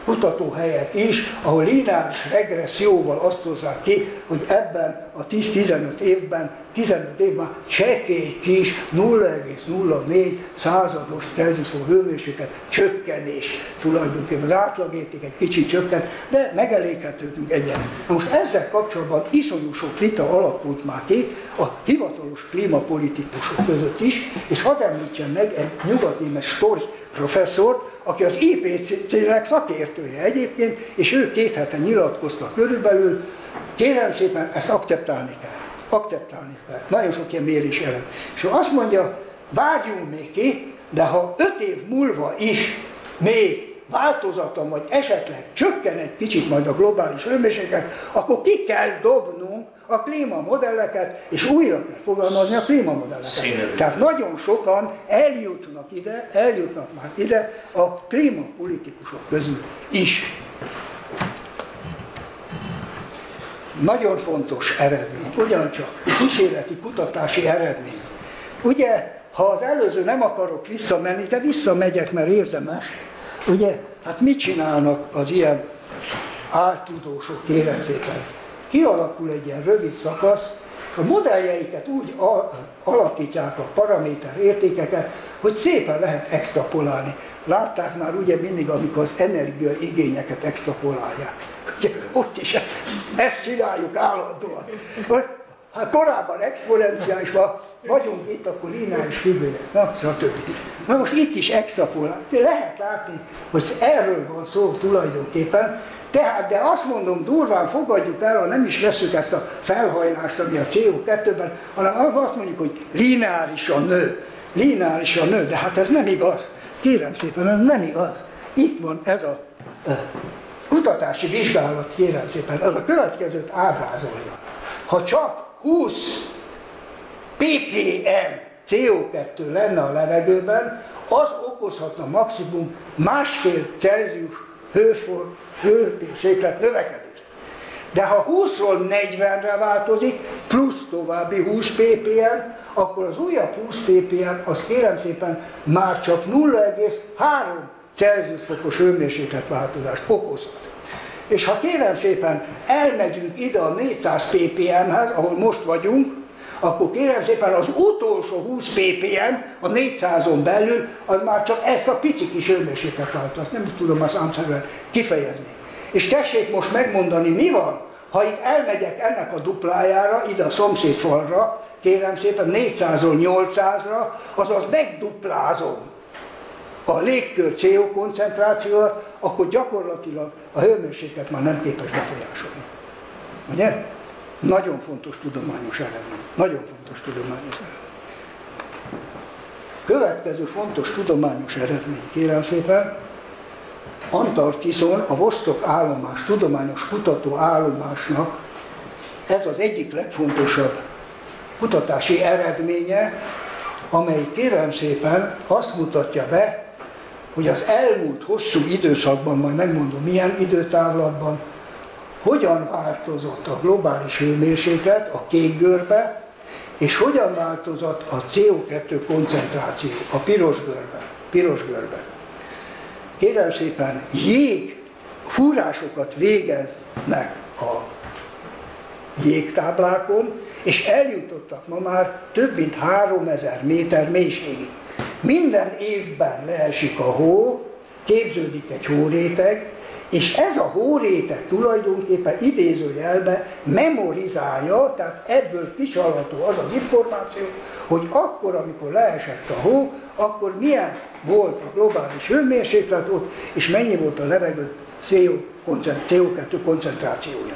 kutatóhelyek is, ahol lineáris regresszióval azt hozzák ki, hogy ebben a 10-15 évben, 15 évben csekély kis 0,04 százados Celsius hőmérséklet csökkenés tulajdonképpen. Az átlagérték egy kicsit csökkent, de megeléghetődünk egyen. Most ezzel kapcsolatban iszonyú sok vita alakult már ki a hivatalos klímapolitikusok között is, és hadd említsem meg egy nyugatnémes Storch professzort, aki az IPCC-nek szakértője egyébként, és ő két hete nyilatkozta körülbelül, kérem szépen, ezt akceptálni kell. Akceptálni kell. Nagyon sok ilyen mérés jelent. És ő azt mondja, vágyjunk még ki, de ha öt év múlva is még változaton, vagy esetleg csökken egy kicsit majd a globális hőmérséklet, akkor ki kell dobnunk a klímamodelleket, és újra kell fogalmazni a klímamodelleket. Színű. Tehát nagyon sokan eljutnak ide, eljutnak már ide a klímapolitikusok közül is. Nagyon fontos eredmény, ugyancsak kísérleti kutatási eredmény. Ugye, ha az előző nem akarok visszamenni, de visszamegyek, mert érdemes, ugye, hát mit csinálnak az ilyen áltudósok életében? kialakul egy ilyen rövid szakasz, a modelljeiket úgy alakítják a paraméter értékeket, hogy szépen lehet extrapolálni. Látták már ugye mindig, amikor az energiaigényeket extrapolálják. Ott is ezt csináljuk állandóan. Ha korábban exponenciális vagyunk itt, akkor lineáris függőnek, na, stb. Na most itt is extrapolál. Lehet látni, hogy erről van szó tulajdonképpen, tehát, de azt mondom, durván fogadjuk el, ha nem is veszük ezt a felhajlást, ami a CO2-ben, hanem azt mondjuk, hogy lineárisan nő. Lineárisan nő, de hát ez nem igaz. Kérem szépen, ez nem igaz. Itt van ez a kutatási vizsgálat, kérem szépen, ez a következőt ábrázolja. Ha csak 20 ppm CO2 lenne a levegőben, az okozhatna maximum másfél Celsius hőfok hőmérséklet növekedést. De ha 20-ról 40-re változik, plusz további 20 ppm, akkor az újabb 20 ppm, az kérem szépen már csak 0,3 Celsius fokos hőmérsékletváltozást okozhat. És ha kérem szépen elmegyünk ide a 400 ppm-hez, ahol most vagyunk, akkor kérem szépen az utolsó 20 ppm a 400-on belül, az már csak ezt a pici kis hőmérsékletváltozást, nem is tudom azt számszerűen kifejezni. És tessék most megmondani, mi van, ha itt elmegyek ennek a duplájára, ide a szomszéd falra, kérem szépen 400-ról 800-ra, azaz megduplázom a légkör CO koncentrációt, akkor gyakorlatilag a hőmérséklet már nem képes befolyásolni. Ugye? Nagyon fontos tudományos eredmény. Nagyon fontos tudományos eredmény. Következő fontos tudományos eredmény, kérem szépen, Antarktiszon a Vostok állomás, tudományos kutató állomásnak ez az egyik legfontosabb kutatási eredménye, amely kérem szépen azt mutatja be, hogy az elmúlt hosszú időszakban, majd megmondom milyen időtávlatban, hogyan változott a globális hőmérséklet a kék görbe, és hogyan változott a CO2 koncentráció a piros görbe. Piros görbe. Kérem szépen, jég fúrásokat végeznek a jégtáblákon, és eljutottak ma már több mint 3000 méter mélységig. Minden évben leesik a hó, képződik egy hóréteg, és ez a hóréteg tulajdonképpen idézőjelbe memorizálja, tehát ebből kicsalható az az információ, hogy akkor, amikor leesett a hó, akkor milyen volt a globális hőmérséklet ott, és mennyi volt a levegő CO2 koncentrációja.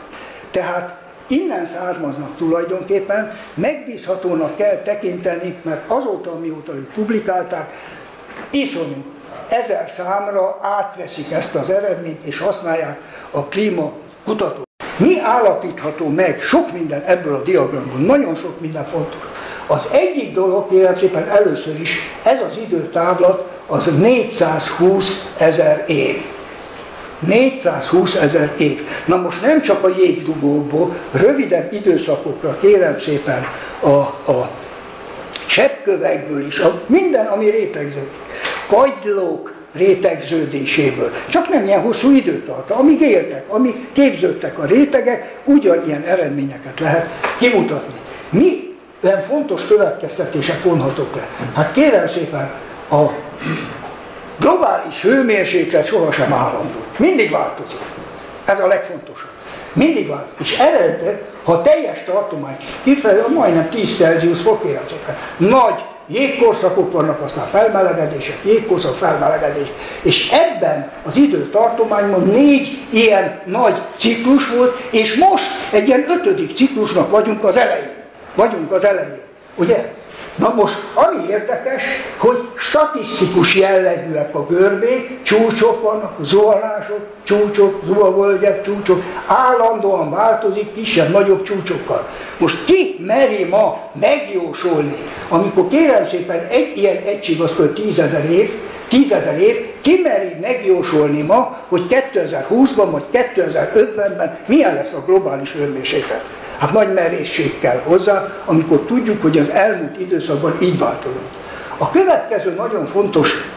Tehát innen származnak tulajdonképpen, megbízhatónak kell tekinteni, mert azóta, mióta ők publikálták, iszonyú ezer számra átveszik ezt az eredményt, és használják a klíma kutató. Mi állapítható meg sok minden ebből a diagramból, nagyon sok minden fontos. Az egyik dolog, kérem először is, ez az időtávlat, az 420 ezer év. 420 ezer év. Na most nem csak a jégzugókból, rövidebb időszakokra kérem szépen a, a cseppkövekből is, a, minden, ami rétegződik. Kagylók rétegződéséből. Csak nem ilyen hosszú időt tart. Amíg éltek, amíg képződtek a rétegek, ugyanilyen eredményeket lehet kimutatni. Mi olyan fontos következtetések vonhatok le? Hát kérem szépen, a globális hőmérséklet sohasem állandó. Mindig változik. Ez a legfontosabb. Mindig változik. És eredetileg, ha teljes tartomány kifejező, majdnem 10 Celsius fok Nagy jégkorszakok vannak, aztán felmelegedések, jégkorszak, felmelegedés. És ebben az időtartományban négy ilyen nagy ciklus volt, és most egy ilyen ötödik ciklusnak vagyunk az elején. Vagyunk az elején. Ugye? Na most, ami érdekes, hogy statisztikus jellegűek a görbék, csúcsok vannak, zuhanások, csúcsok, zuhavölgyek, csúcsok, állandóan változik kisebb-nagyobb csúcsokkal. Most ki meri ma megjósolni, amikor kérem szépen egy ilyen egység az költ tízezer év, tízezer év, ki meri megjósolni ma, hogy 2020-ban vagy 2050-ben milyen lesz a globális hőmérséklet? Hát nagy merészség kell hozzá, amikor tudjuk, hogy az elmúlt időszakban így változott. A következő nagyon fontos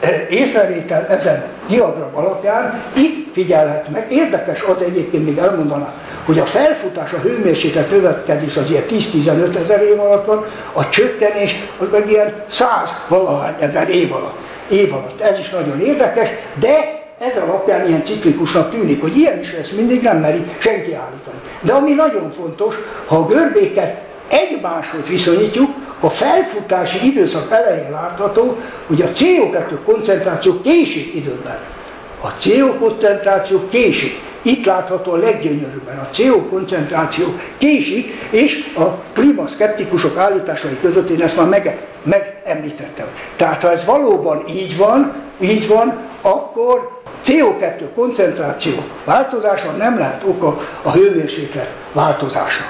eh, észrevétel ezen diagram alapján itt figyelhet meg. Érdekes az egyébként még elmondaná, hogy a felfutás, a hőmérséklet növekedés az ilyen 10-15 ezer év alatt van, a csökkenés az meg ilyen 100 valahány ezer év alatt. Év alatt. Ez is nagyon érdekes, de ez alapján ilyen ciklikusnak tűnik, hogy ilyen is lesz, mindig nem meri senki állítani. De ami nagyon fontos, ha a görbéket egymáshoz viszonyítjuk, a felfutási időszak elején látható, hogy a CO2 koncentráció késik időben. A CO koncentráció késik. Itt látható a leggyönyörűbben. A CO koncentráció késik, és a klímaszkeptikusok állításai között én ezt már meg, megemlítettem. Tehát ha ez valóban így van, így van, akkor CO2 koncentráció változása nem lehet oka a hőmérséklet változása.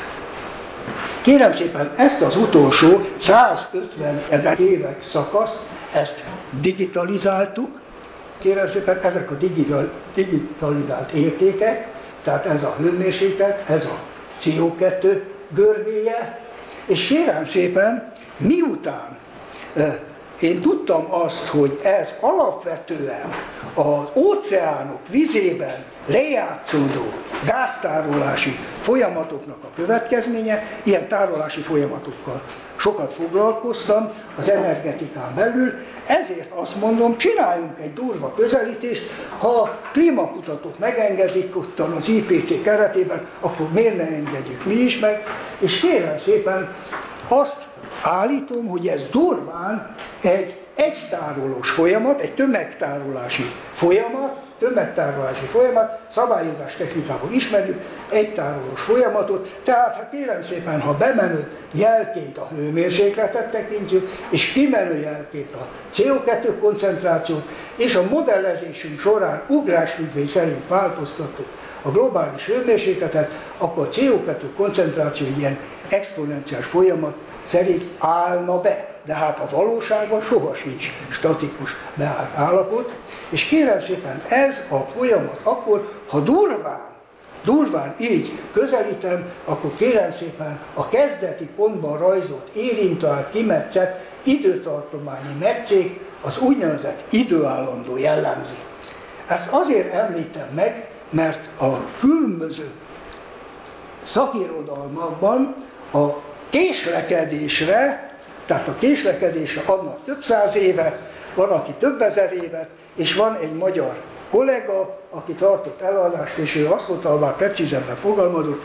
Kérem szépen, ezt az utolsó 150 ezer évek szakaszt, ezt digitalizáltuk, kérem szépen, ezek a digitalizált értékek, tehát ez a hőmérséklet, ez a CO2 görbéje, és kérem szépen, miután én tudtam azt, hogy ez alapvetően az óceánok vizében lejátszódó gáztárolási folyamatoknak a következménye, ilyen tárolási folyamatokkal sokat foglalkoztam az energetikán belül, ezért azt mondom, csináljunk egy durva közelítést, ha a klímakutatók megengedik ottan az IPC keretében, akkor miért ne engedjük mi is meg, és kérem szépen azt állítom, hogy ez durván egy egytárolós folyamat, egy tömegtárolási folyamat, tömegtárolási folyamat, szabályozás technikából ismerjük, egy tárolós folyamatot, tehát ha kérem szépen, ha bemenő jelként a hőmérsékletet tekintjük, és kimenő jelként a CO2 koncentrációt, és a modellezésünk során ugrásfüggvény szerint változtatjuk a globális hőmérsékletet, akkor a CO2 koncentráció ilyen exponenciális folyamat szerint állna be. De hát a valóságban soha sincs statikus beállt állapot, és kérem szépen, ez a folyamat akkor, ha durván, durván így közelítem, akkor kérem szépen a kezdeti pontban rajzolt érintően kimetszett időtartományi meccék az úgynevezett időállandó jellemzi. Ezt azért említem meg, mert a különböző szakirodalmakban a késlekedésre, tehát a késlekedésre adnak több száz éve, van, aki több ezer évet, és van egy magyar kollega, aki tartott előadást, és ő azt mondta, már precízebben fogalmazott,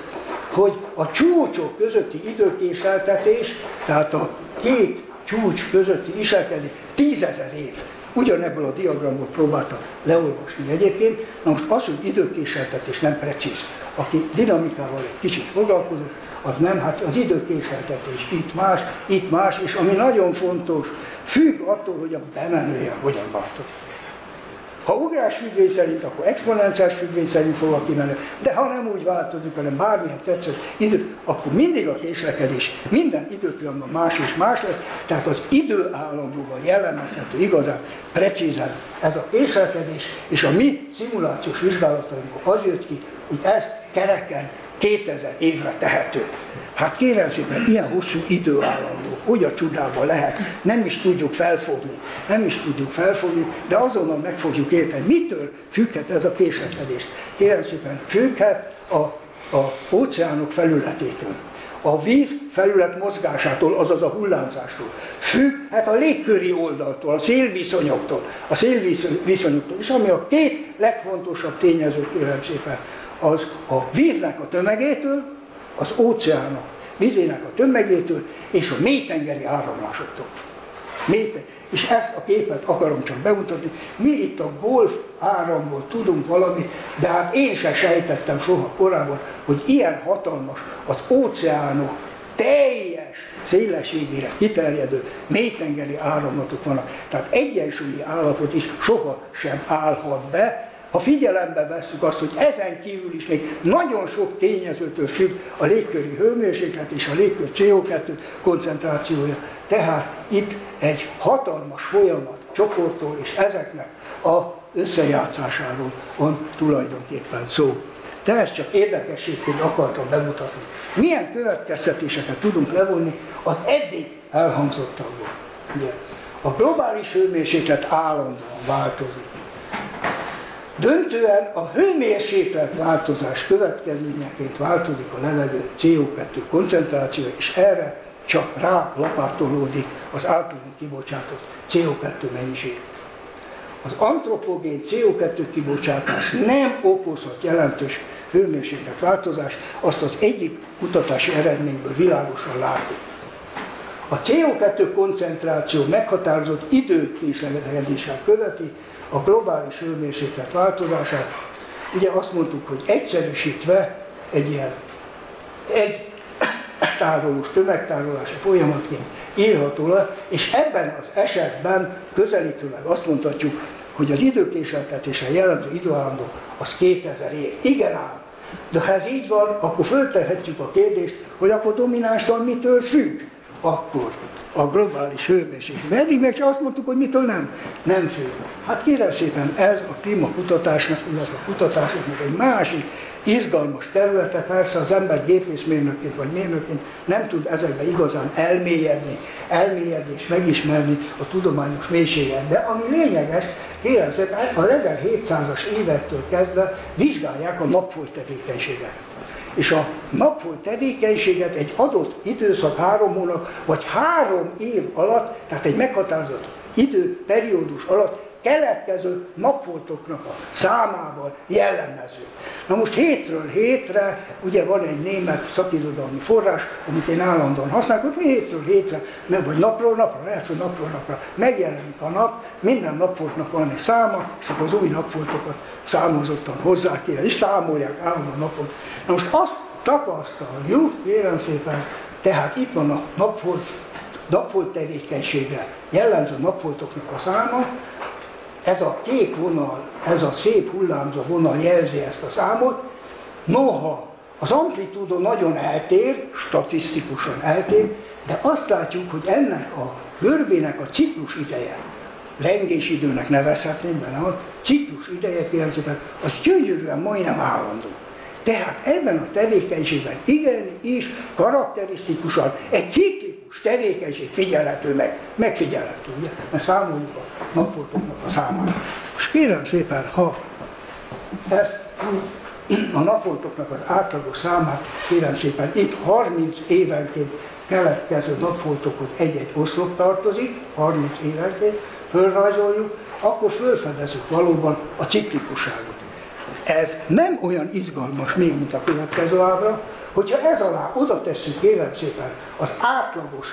hogy a csúcsok közötti időkéseltetés, tehát a két csúcs közötti viselkedés tízezer év. Ugyanebből a diagramból próbáltam leolvasni egyébként. Na most az, hogy időkéseltetés nem precíz. Aki dinamikával egy kicsit foglalkozott, az nem, hát az időkéseltetés itt más, itt más, és ami nagyon fontos, függ attól, hogy a bemenője hogyan változik. Ha ugrás függvény szerint, akkor exponenciás függvény szerint fog kimenni, de ha nem úgy változik, hanem bármilyen tetsző idő, akkor mindig a késlekedés minden időpillanatban más és más lesz, tehát az időállandóval jellemezhető igazán precízen ez a késlekedés, és a mi szimulációs vizsgálatainkból az jött ki, hogy ez kereken 2000 évre tehető. Hát kérem szépen, ilyen hosszú időállandó, hogy a csodában lehet, nem is tudjuk felfogni, nem is tudjuk felfogni, de azonnal meg fogjuk érteni, mitől függhet ez a késlekedés. Kérem szépen, függhet a, a óceánok felületétől a víz felület mozgásától, azaz a hullámzástól. Függhet a légköri oldaltól, a szélviszonyoktól, a szélviszonyoktól, és ami a két legfontosabb tényező, kérem szépen, az a víznek a tömegétől, az óceánok vízének a tömegétől és a mélytengeri áramlásoktól. Mélyten. És ezt a képet akarom csak bemutatni. Mi itt a golf áramból tudunk valamit, de hát én se sejtettem soha korábban, hogy ilyen hatalmas az óceánok teljes szélességére kiterjedő mélytengeri áramlatok vannak. Tehát egyensúlyi állapot is soha sem állhat be, ha figyelembe vesszük azt, hogy ezen kívül is még nagyon sok tényezőtől függ a légköri hőmérséklet és a légkör CO2 koncentrációja, tehát itt egy hatalmas folyamat csoporttól és ezeknek a összejátszásáról van tulajdonképpen szó. De ezt csak érdekességként akartam bemutatni. Milyen következtetéseket tudunk levonni az eddig elhangzottakból? A globális hőmérséklet állandóan változik. Döntően a hőmérséklet változás következményeként változik a levegő CO2 koncentrációja, és erre csak rá lapátolódik az általunk kibocsátott CO2 mennyiség. Az antropogén CO2 kibocsátás nem okozhat jelentős hőmérséklet változást, azt az egyik kutatási eredményből világosan látjuk. A CO2 koncentráció meghatározott időkéslekedéssel követi a globális hőmérséklet változását, ugye azt mondtuk, hogy egyszerűsítve egy ilyen egy tárolós, tömegtárolási folyamatként írható le, és ebben az esetben közelítőleg azt mondhatjuk, hogy az időkéseltetése jelentő időállandó az 2000 év. Igen ám, de ha ez így van, akkor föltehetjük a kérdést, hogy akkor dominánsan mitől függ? Akkor a globális hőmérséklet. Eddig meg azt mondtuk, hogy mitől nem. Nem függ. Hát kérem szépen, ez a klímakutatásnak, illetve a kutatásoknak egy másik izgalmas területe, persze az ember gépészmérnökként vagy mérnökként nem tud ezekbe igazán elmélyedni, elmélyedni és megismerni a tudományos mélységet. De ami lényeges, kérem szépen, az 1700-as évektől kezdve vizsgálják a napfolt tevékenységet. És a napfolt tevékenységet egy adott időszak három hónap, vagy három év alatt, tehát egy meghatározott időperiódus alatt keletkező napfoltoknak a számával jellemező. Na most hétről hétre, ugye van egy német szakirodalmi forrás, amit én állandóan használok, hogy hétről hétre, meg vagy napról napra, lehet, hogy napról napra megjelenik a nap, minden napfoltnak van egy száma, és akkor az új napfoltokat számozottan hozzá kell, és számolják állandóan napot. Na most azt tapasztaljuk, kérem szépen, tehát itt van a napfolt, napfolt tevékenységre jellemző napfoltoknak a száma, ez a kék vonal, ez a szép hullámzó vonal jelzi ezt a számot, noha az amplitúdó nagyon eltér, statisztikusan eltér, de azt látjuk, hogy ennek a görbének a ciklus ideje, lengés időnek nevezhetnénk benne, a ciklus ideje kérlek az gyönyörűen majdnem állandó. Tehát ebben a tevékenységben igenis karakterisztikusan egy ciklikus tevékenység figyelhető meg, megfigyelhető, ugye? mert számoljuk a napfoltoknak a számát. És kérem szépen, ha ezt a napfoltoknak az átlagos számát, kérem szépen, itt 30 évenként keletkező napfoltokhoz egy-egy oszlop tartozik, 30 évenként, fölrajzoljuk, akkor fölfedezzük valóban a ciklikusságot. Ez nem olyan izgalmas még, mint a következő ábra, hogyha ez alá oda tesszük kérem szépen az átlagos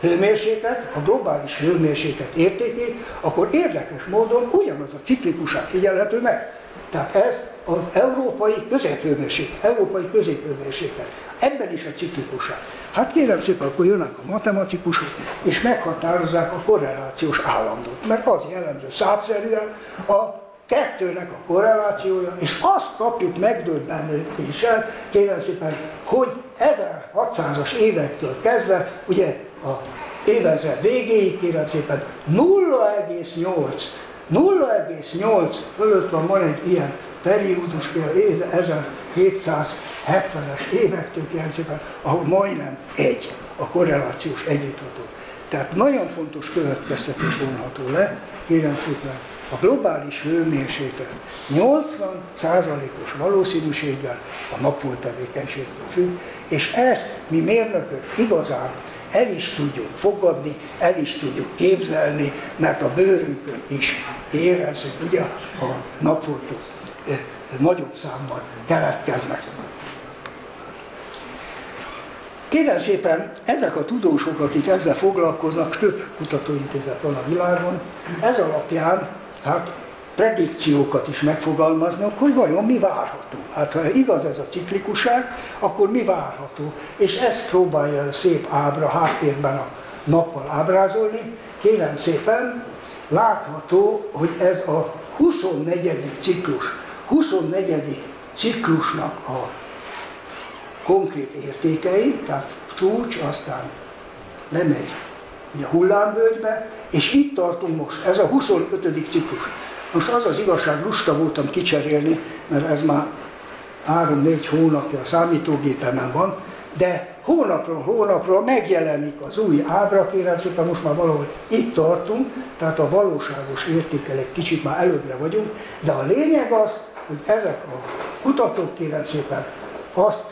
hőmérséklet, a globális hőmérséklet értékét, akkor érdekes módon ugyanaz a ciklikusság figyelhető meg. Tehát ez az európai középhőmérséklet, európai középhőmérséklet. Ebben is a ciklikusság. Hát kérem szépen, akkor jönnek a matematikusok, és meghatározzák a korrelációs állandót. Mert az jellemző szápszerűen a kettőnek a korrelációja, és azt kapjuk megdöbbenőtéssel, kérem szépen, hogy 1600-as évektől kezdve, ugye a évezred végéig, kérem szépen, 0,8 0,8 fölött van, van egy ilyen periódus, például 1770-es évektől kérem szépen, ahol majdnem egy a korrelációs együttható. Tehát nagyon fontos következtetés vonható le, kérem szépen, a globális hőmérséklet 80%-os valószínűséggel a napfolt tevékenységtől függ, és ezt mi mérnökök igazán el is tudjuk fogadni, el is tudjuk képzelni, mert a bőrünkön is érezzük, ugye a napfoltok eh, nagyobb számban keletkeznek. Kérem szépen, ezek a tudósok, akik ezzel foglalkoznak, több kutatóintézet van a világon, ez alapján hát predikciókat is megfogalmaznak, hogy vajon mi várható. Hát ha igaz ez a ciklikusság, akkor mi várható. És ezt próbálja a szép ábra háttérben a nappal ábrázolni. Kérem szépen, látható, hogy ez a 24. ciklus, 24. ciklusnak a konkrét értékei, tehát csúcs, aztán lemegy a hullámvölgybe, és itt tartunk most, ez a 25. ciklus. Most az az igazság, lusta voltam kicserélni, mert ez már 3-4 hónapja a számítógépemen van, de hónapról hónapról megjelenik az új ábra, kérem szépen, most már valahol itt tartunk, tehát a valóságos értékel egy kicsit már előbbre vagyunk, de a lényeg az, hogy ezek a kutatók, kérem szépen, azt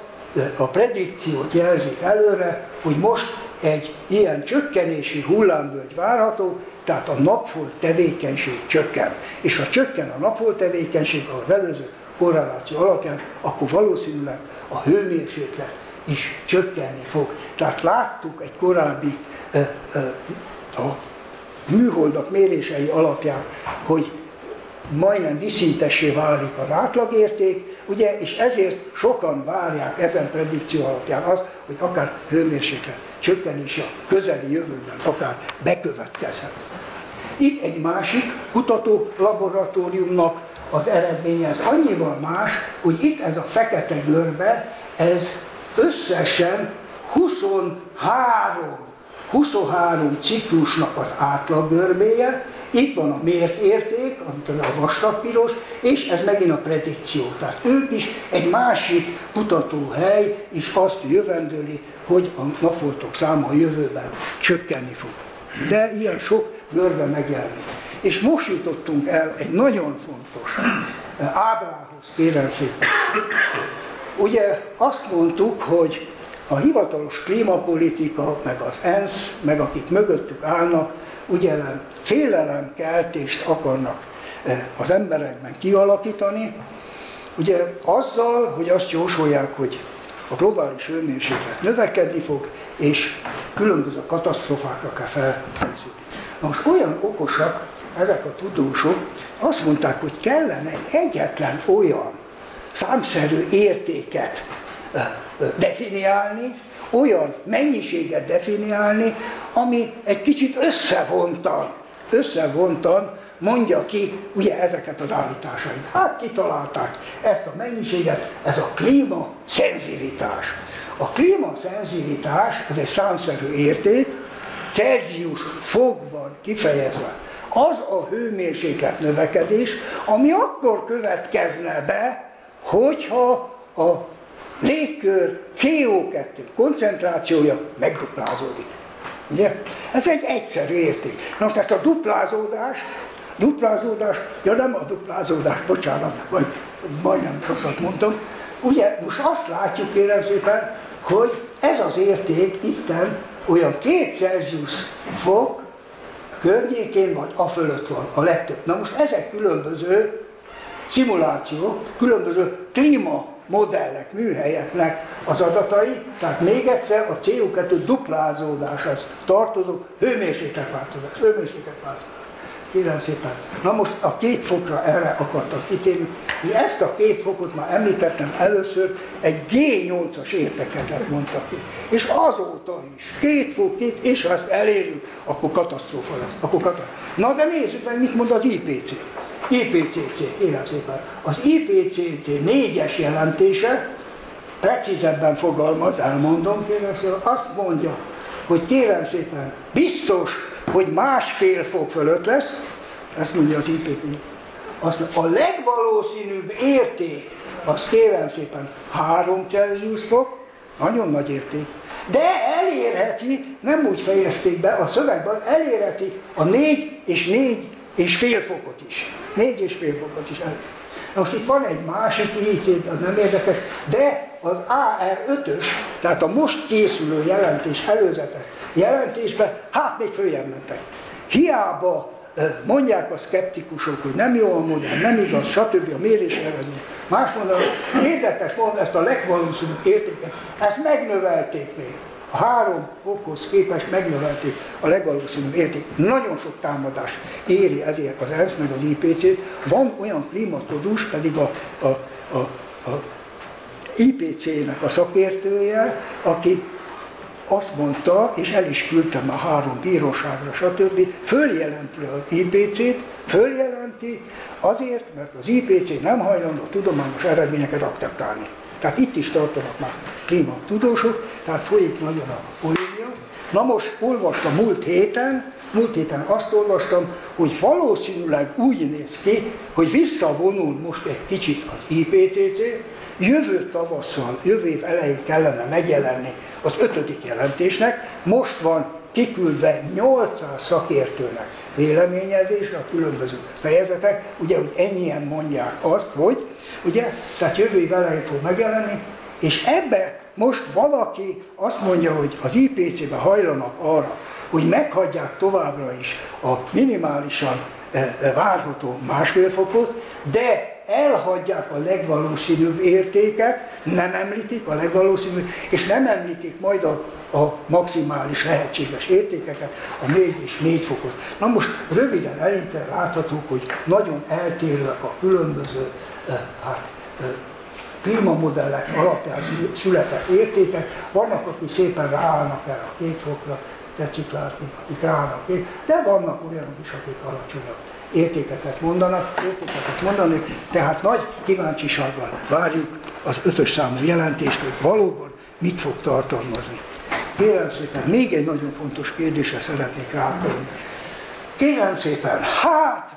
a predikciót jelzik előre, hogy most egy ilyen csökkenési hullámvölgy várható, tehát a napfolt tevékenység csökken. És ha csökken a napfolt tevékenység az előző korreláció alapján, akkor valószínűleg a hőmérséklet is csökkenni fog. Tehát láttuk egy korábbi ö, ö, a műholdak mérései alapján, hogy majdnem viszintessé válik az átlagérték, ugye, és ezért sokan várják ezen predikció alapján azt, hogy akár hőmérséklet csökkenés a közeli jövőben akár bekövetkezhet. Itt egy másik kutató laboratóriumnak az eredménye, ez annyival más, hogy itt ez a fekete görbe, ez összesen 23 23 ciklusnak az átlaggörbéje, Itt van a mért érték, amit a vastag piros, és ez megint a predikció. Tehát ők is egy másik kutatóhely is azt jövendőli, hogy a napfoltok száma a jövőben csökkenni fog. De ilyen sok görbe megjelenik. És most jutottunk el egy nagyon fontos ábrához, kérem. Ugye azt mondtuk, hogy a hivatalos klímapolitika, meg az ENSZ, meg akik mögöttük állnak, ugye félelemkeltést akarnak eh, az emberekben kialakítani, ugye azzal, hogy azt jósolják, hogy a globális hőmérséklet növekedni fog, és különböző katasztrofákra kell felkészülni. Most olyan okosak ezek a tudósok, azt mondták, hogy kellene egyetlen olyan számszerű értéket definiálni, olyan mennyiséget definiálni, ami egy kicsit összevontan, összevontan mondja ki ugye ezeket az állításait. Hát kitalálták ezt a mennyiséget, ez a klíma szenzivitás. A klíma szenzivitás, ez egy számszerű érték, Celsius fokban kifejezve. Az a hőmérséklet növekedés, ami akkor következne be, hogyha a légkör CO2 koncentrációja megduplázódik. Ugye? Ez egy egyszerű érték. Na most ezt a duplázódást, duplázódást, ja nem a duplázódást, bocsánat, vagy majdnem rosszat mondtam, ugye most azt látjuk kérem szépen, hogy ez az érték itten olyan két Celsius fok környékén vagy a fölött van a legtöbb. Na most ezek különböző szimulációk, különböző klíma modellek, műhelyeknek az adatai, tehát még egyszer a CO2 duplázódáshoz tartozó hőmérsékletváltozás, hőmérsékletváltozás. Kérem szépen. Na most a két fokra erre akartak kitérni. Mi ezt a két fokot már említettem először, egy G8-as értekezet mondta ki. És azóta is, két fok, két, és ha ezt elérjük, akkor katasztrófa lesz. Akkor katasztrófa. Na de nézzük meg, mit mond az IPC. IPCC, kérem szépen. Az IPCC négyes jelentése, precízebben fogalmaz, elmondom, kérem szépen, azt mondja, hogy kérem szépen, biztos, hogy másfél fok fölött lesz, ezt mondja az IPCC. Azt mondja, a legvalószínűbb érték, az kérem szépen 3 Celsius fok, nagyon nagy érték, de elérheti, nem úgy fejezték be a szövegben, elérheti a 4 és 4 és fél fokot is. Négy és fél fokot is elég. Most itt van egy másik IC, az nem érdekes, de az AR5-ös, tehát a most készülő jelentés, előzetes jelentésbe, hát még följebb mentek. Hiába mondják a szkeptikusok, hogy nem jó a modell, nem igaz, stb. a mérés eredmény. Más mondanak, érdekes volt ezt a legvalószínűbb értéket, ezt megnövelték még a három fokhoz képest megnövelték a legvalószínűbb érték. Nagyon sok támadás éri ezért az ENSZ meg az IPC-t. Van olyan klimatodus, pedig a, a, a, a IPC-nek a szakértője, aki azt mondta, és el is küldtem a három bíróságra, stb., följelenti az IPC-t, följelenti azért, mert az IPC nem hajlandó tudományos eredményeket akceptálni. Tehát itt is tartanak már klímatudósok, tehát folyik nagyon a polémia. Na most olvastam múlt héten, múlt héten azt olvastam, hogy valószínűleg úgy néz ki, hogy visszavonul most egy kicsit az IPCC, jövő tavasszal, jövő év elején kellene megjelenni az ötödik jelentésnek, most van kiküldve 800 szakértőnek véleményezésre a különböző fejezetek, ugye, hogy ennyien mondják azt, hogy, ugye, tehát jövő év elején fog megjelenni, és ebbe most valaki azt mondja, hogy az IPC-be hajlanak arra, hogy meghagyják továbbra is a minimálisan eh, eh, várható másfél fokot, de elhagyják a legvalószínűbb értéket, nem említik a legvalószínűbb, és nem említik majd a, a maximális lehetséges értékeket, a 4 és 4 fokot. Na most röviden elinte láthatók, hogy nagyon eltérőek a különböző eh, hát, klímamodellek alapján született értékek, vannak, akik szépen ráállnak erre a két fokra, tetszik látni, akik ráállnak, de vannak olyanok is, akik alacsonyabb értékeket mondanak, értékeket mondani, tehát nagy kíváncsisággal várjuk az ötös számú jelentést, hogy valóban mit fog tartalmazni. Kérem szépen, még egy nagyon fontos kérdésre szeretnék rátenni. kérem szépen, hát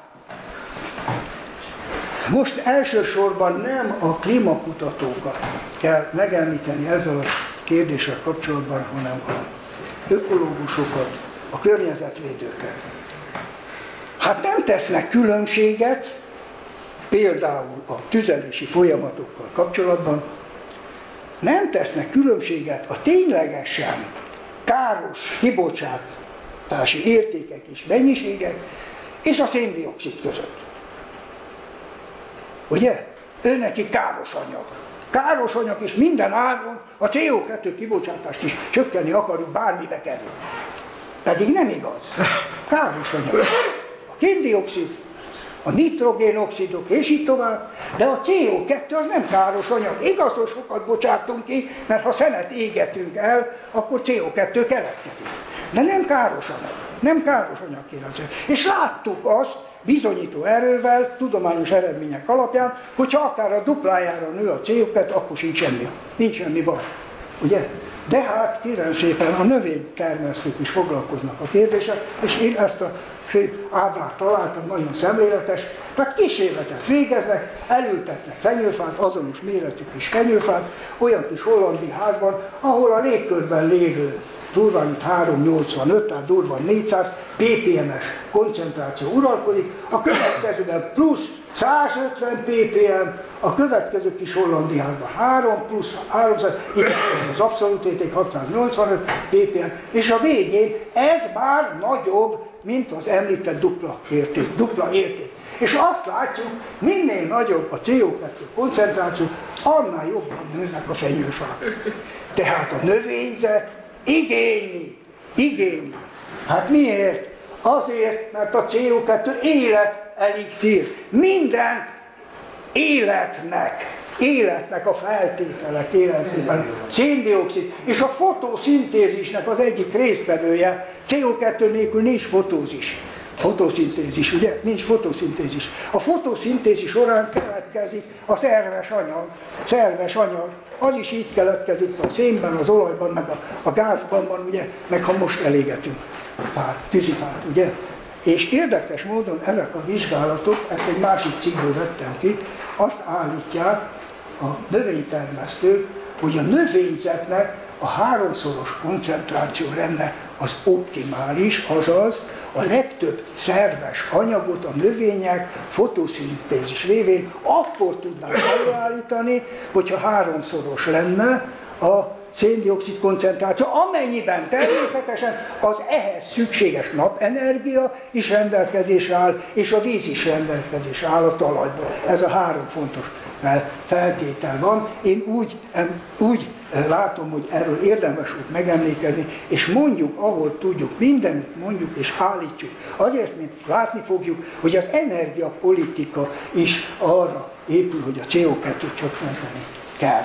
most elsősorban nem a klímakutatókat kell megemlíteni ezzel a kérdéssel kapcsolatban, hanem a ökológusokat, a környezetvédőket. Hát nem tesznek különbséget, például a tüzelési folyamatokkal kapcsolatban, nem tesznek különbséget a ténylegesen káros kibocsátási értékek és mennyiségek és a széndiokszid között. Ugye? Ő neki káros anyag. Káros anyag, és minden áron a CO2 kibocsátást is csökkenni akarjuk, bármibe kerül. Pedig nem igaz. Káros anyag. A kéndiokszid, a nitrogénoxidok, és így tovább, de a CO2 az nem káros anyag. Igaz, hogy sokat bocsátunk ki, mert ha szenet égetünk el, akkor CO2 keletkezik. De nem káros anyag. Nem káros anyag, kérem És láttuk azt, bizonyító erővel, tudományos eredmények alapján, hogyha akár a duplájára nő a CO2, akkor sincs semmi, nincs semmi baj. Ugye? De hát kérem szépen a növénytermesztők is foglalkoznak a kérdéssel, és én ezt a ábrát találtam, nagyon szemléletes, tehát kísérletet végeznek, elültetnek fenyőfát, azonos méretű kis fenyőfát, olyan kis hollandi házban, ahol a légkörben lévő durván itt 385, tehát durván 400 ppm-es koncentráció uralkodik, a következőben plusz 150 ppm, a következő kis hollandi házban 3 plusz 300, itt az abszolút érték 685 ppm, és a végén ez már nagyobb, mint az említett dupla érték. Dupla érték. És azt látjuk, minél nagyobb a CO2 koncentráció, annál jobban nőnek a fenyőfák. Tehát a növényzet igényli, igényli. Hát miért? Azért, mert a CO2 élet elixír. Minden életnek, életnek a feltétele, kérem szépen, széndiokszid, és a fotoszintézisnek az egyik résztvevője, CO2 nélkül nincs fotózis. Fotoszintézis, ugye? Nincs fotoszintézis. A fotoszintézis során keletkezik a szerves anyag. Szerves anyag. Az is így keletkezik a szénben, az olajban, meg a, a gázban van, ugye? Meg ha most elégetünk fát, tűzifát, ugye? És érdekes módon ezek a vizsgálatok, ezt egy másik cikkből vettem ki, azt állítják a növénytermesztők, hogy a növényzetnek a háromszoros koncentráció lenne az optimális, azaz a legtöbb szerves anyagot a növények fotoszintézis révén akkor tudnák előállítani, hogyha háromszoros lenne a széndiokszid koncentráció, amennyiben természetesen az ehhez szükséges napenergia is rendelkezésre áll, és a víz is rendelkezésre áll a talajban. Ez a három fontos feltétel van. Én úgy, úgy látom, hogy erről érdemes úgy megemlékezni, és mondjuk, ahol tudjuk, mindent mondjuk és állítjuk. Azért, mint látni fogjuk, hogy az energiapolitika is arra épül, hogy a CO2-t csökkenteni kell.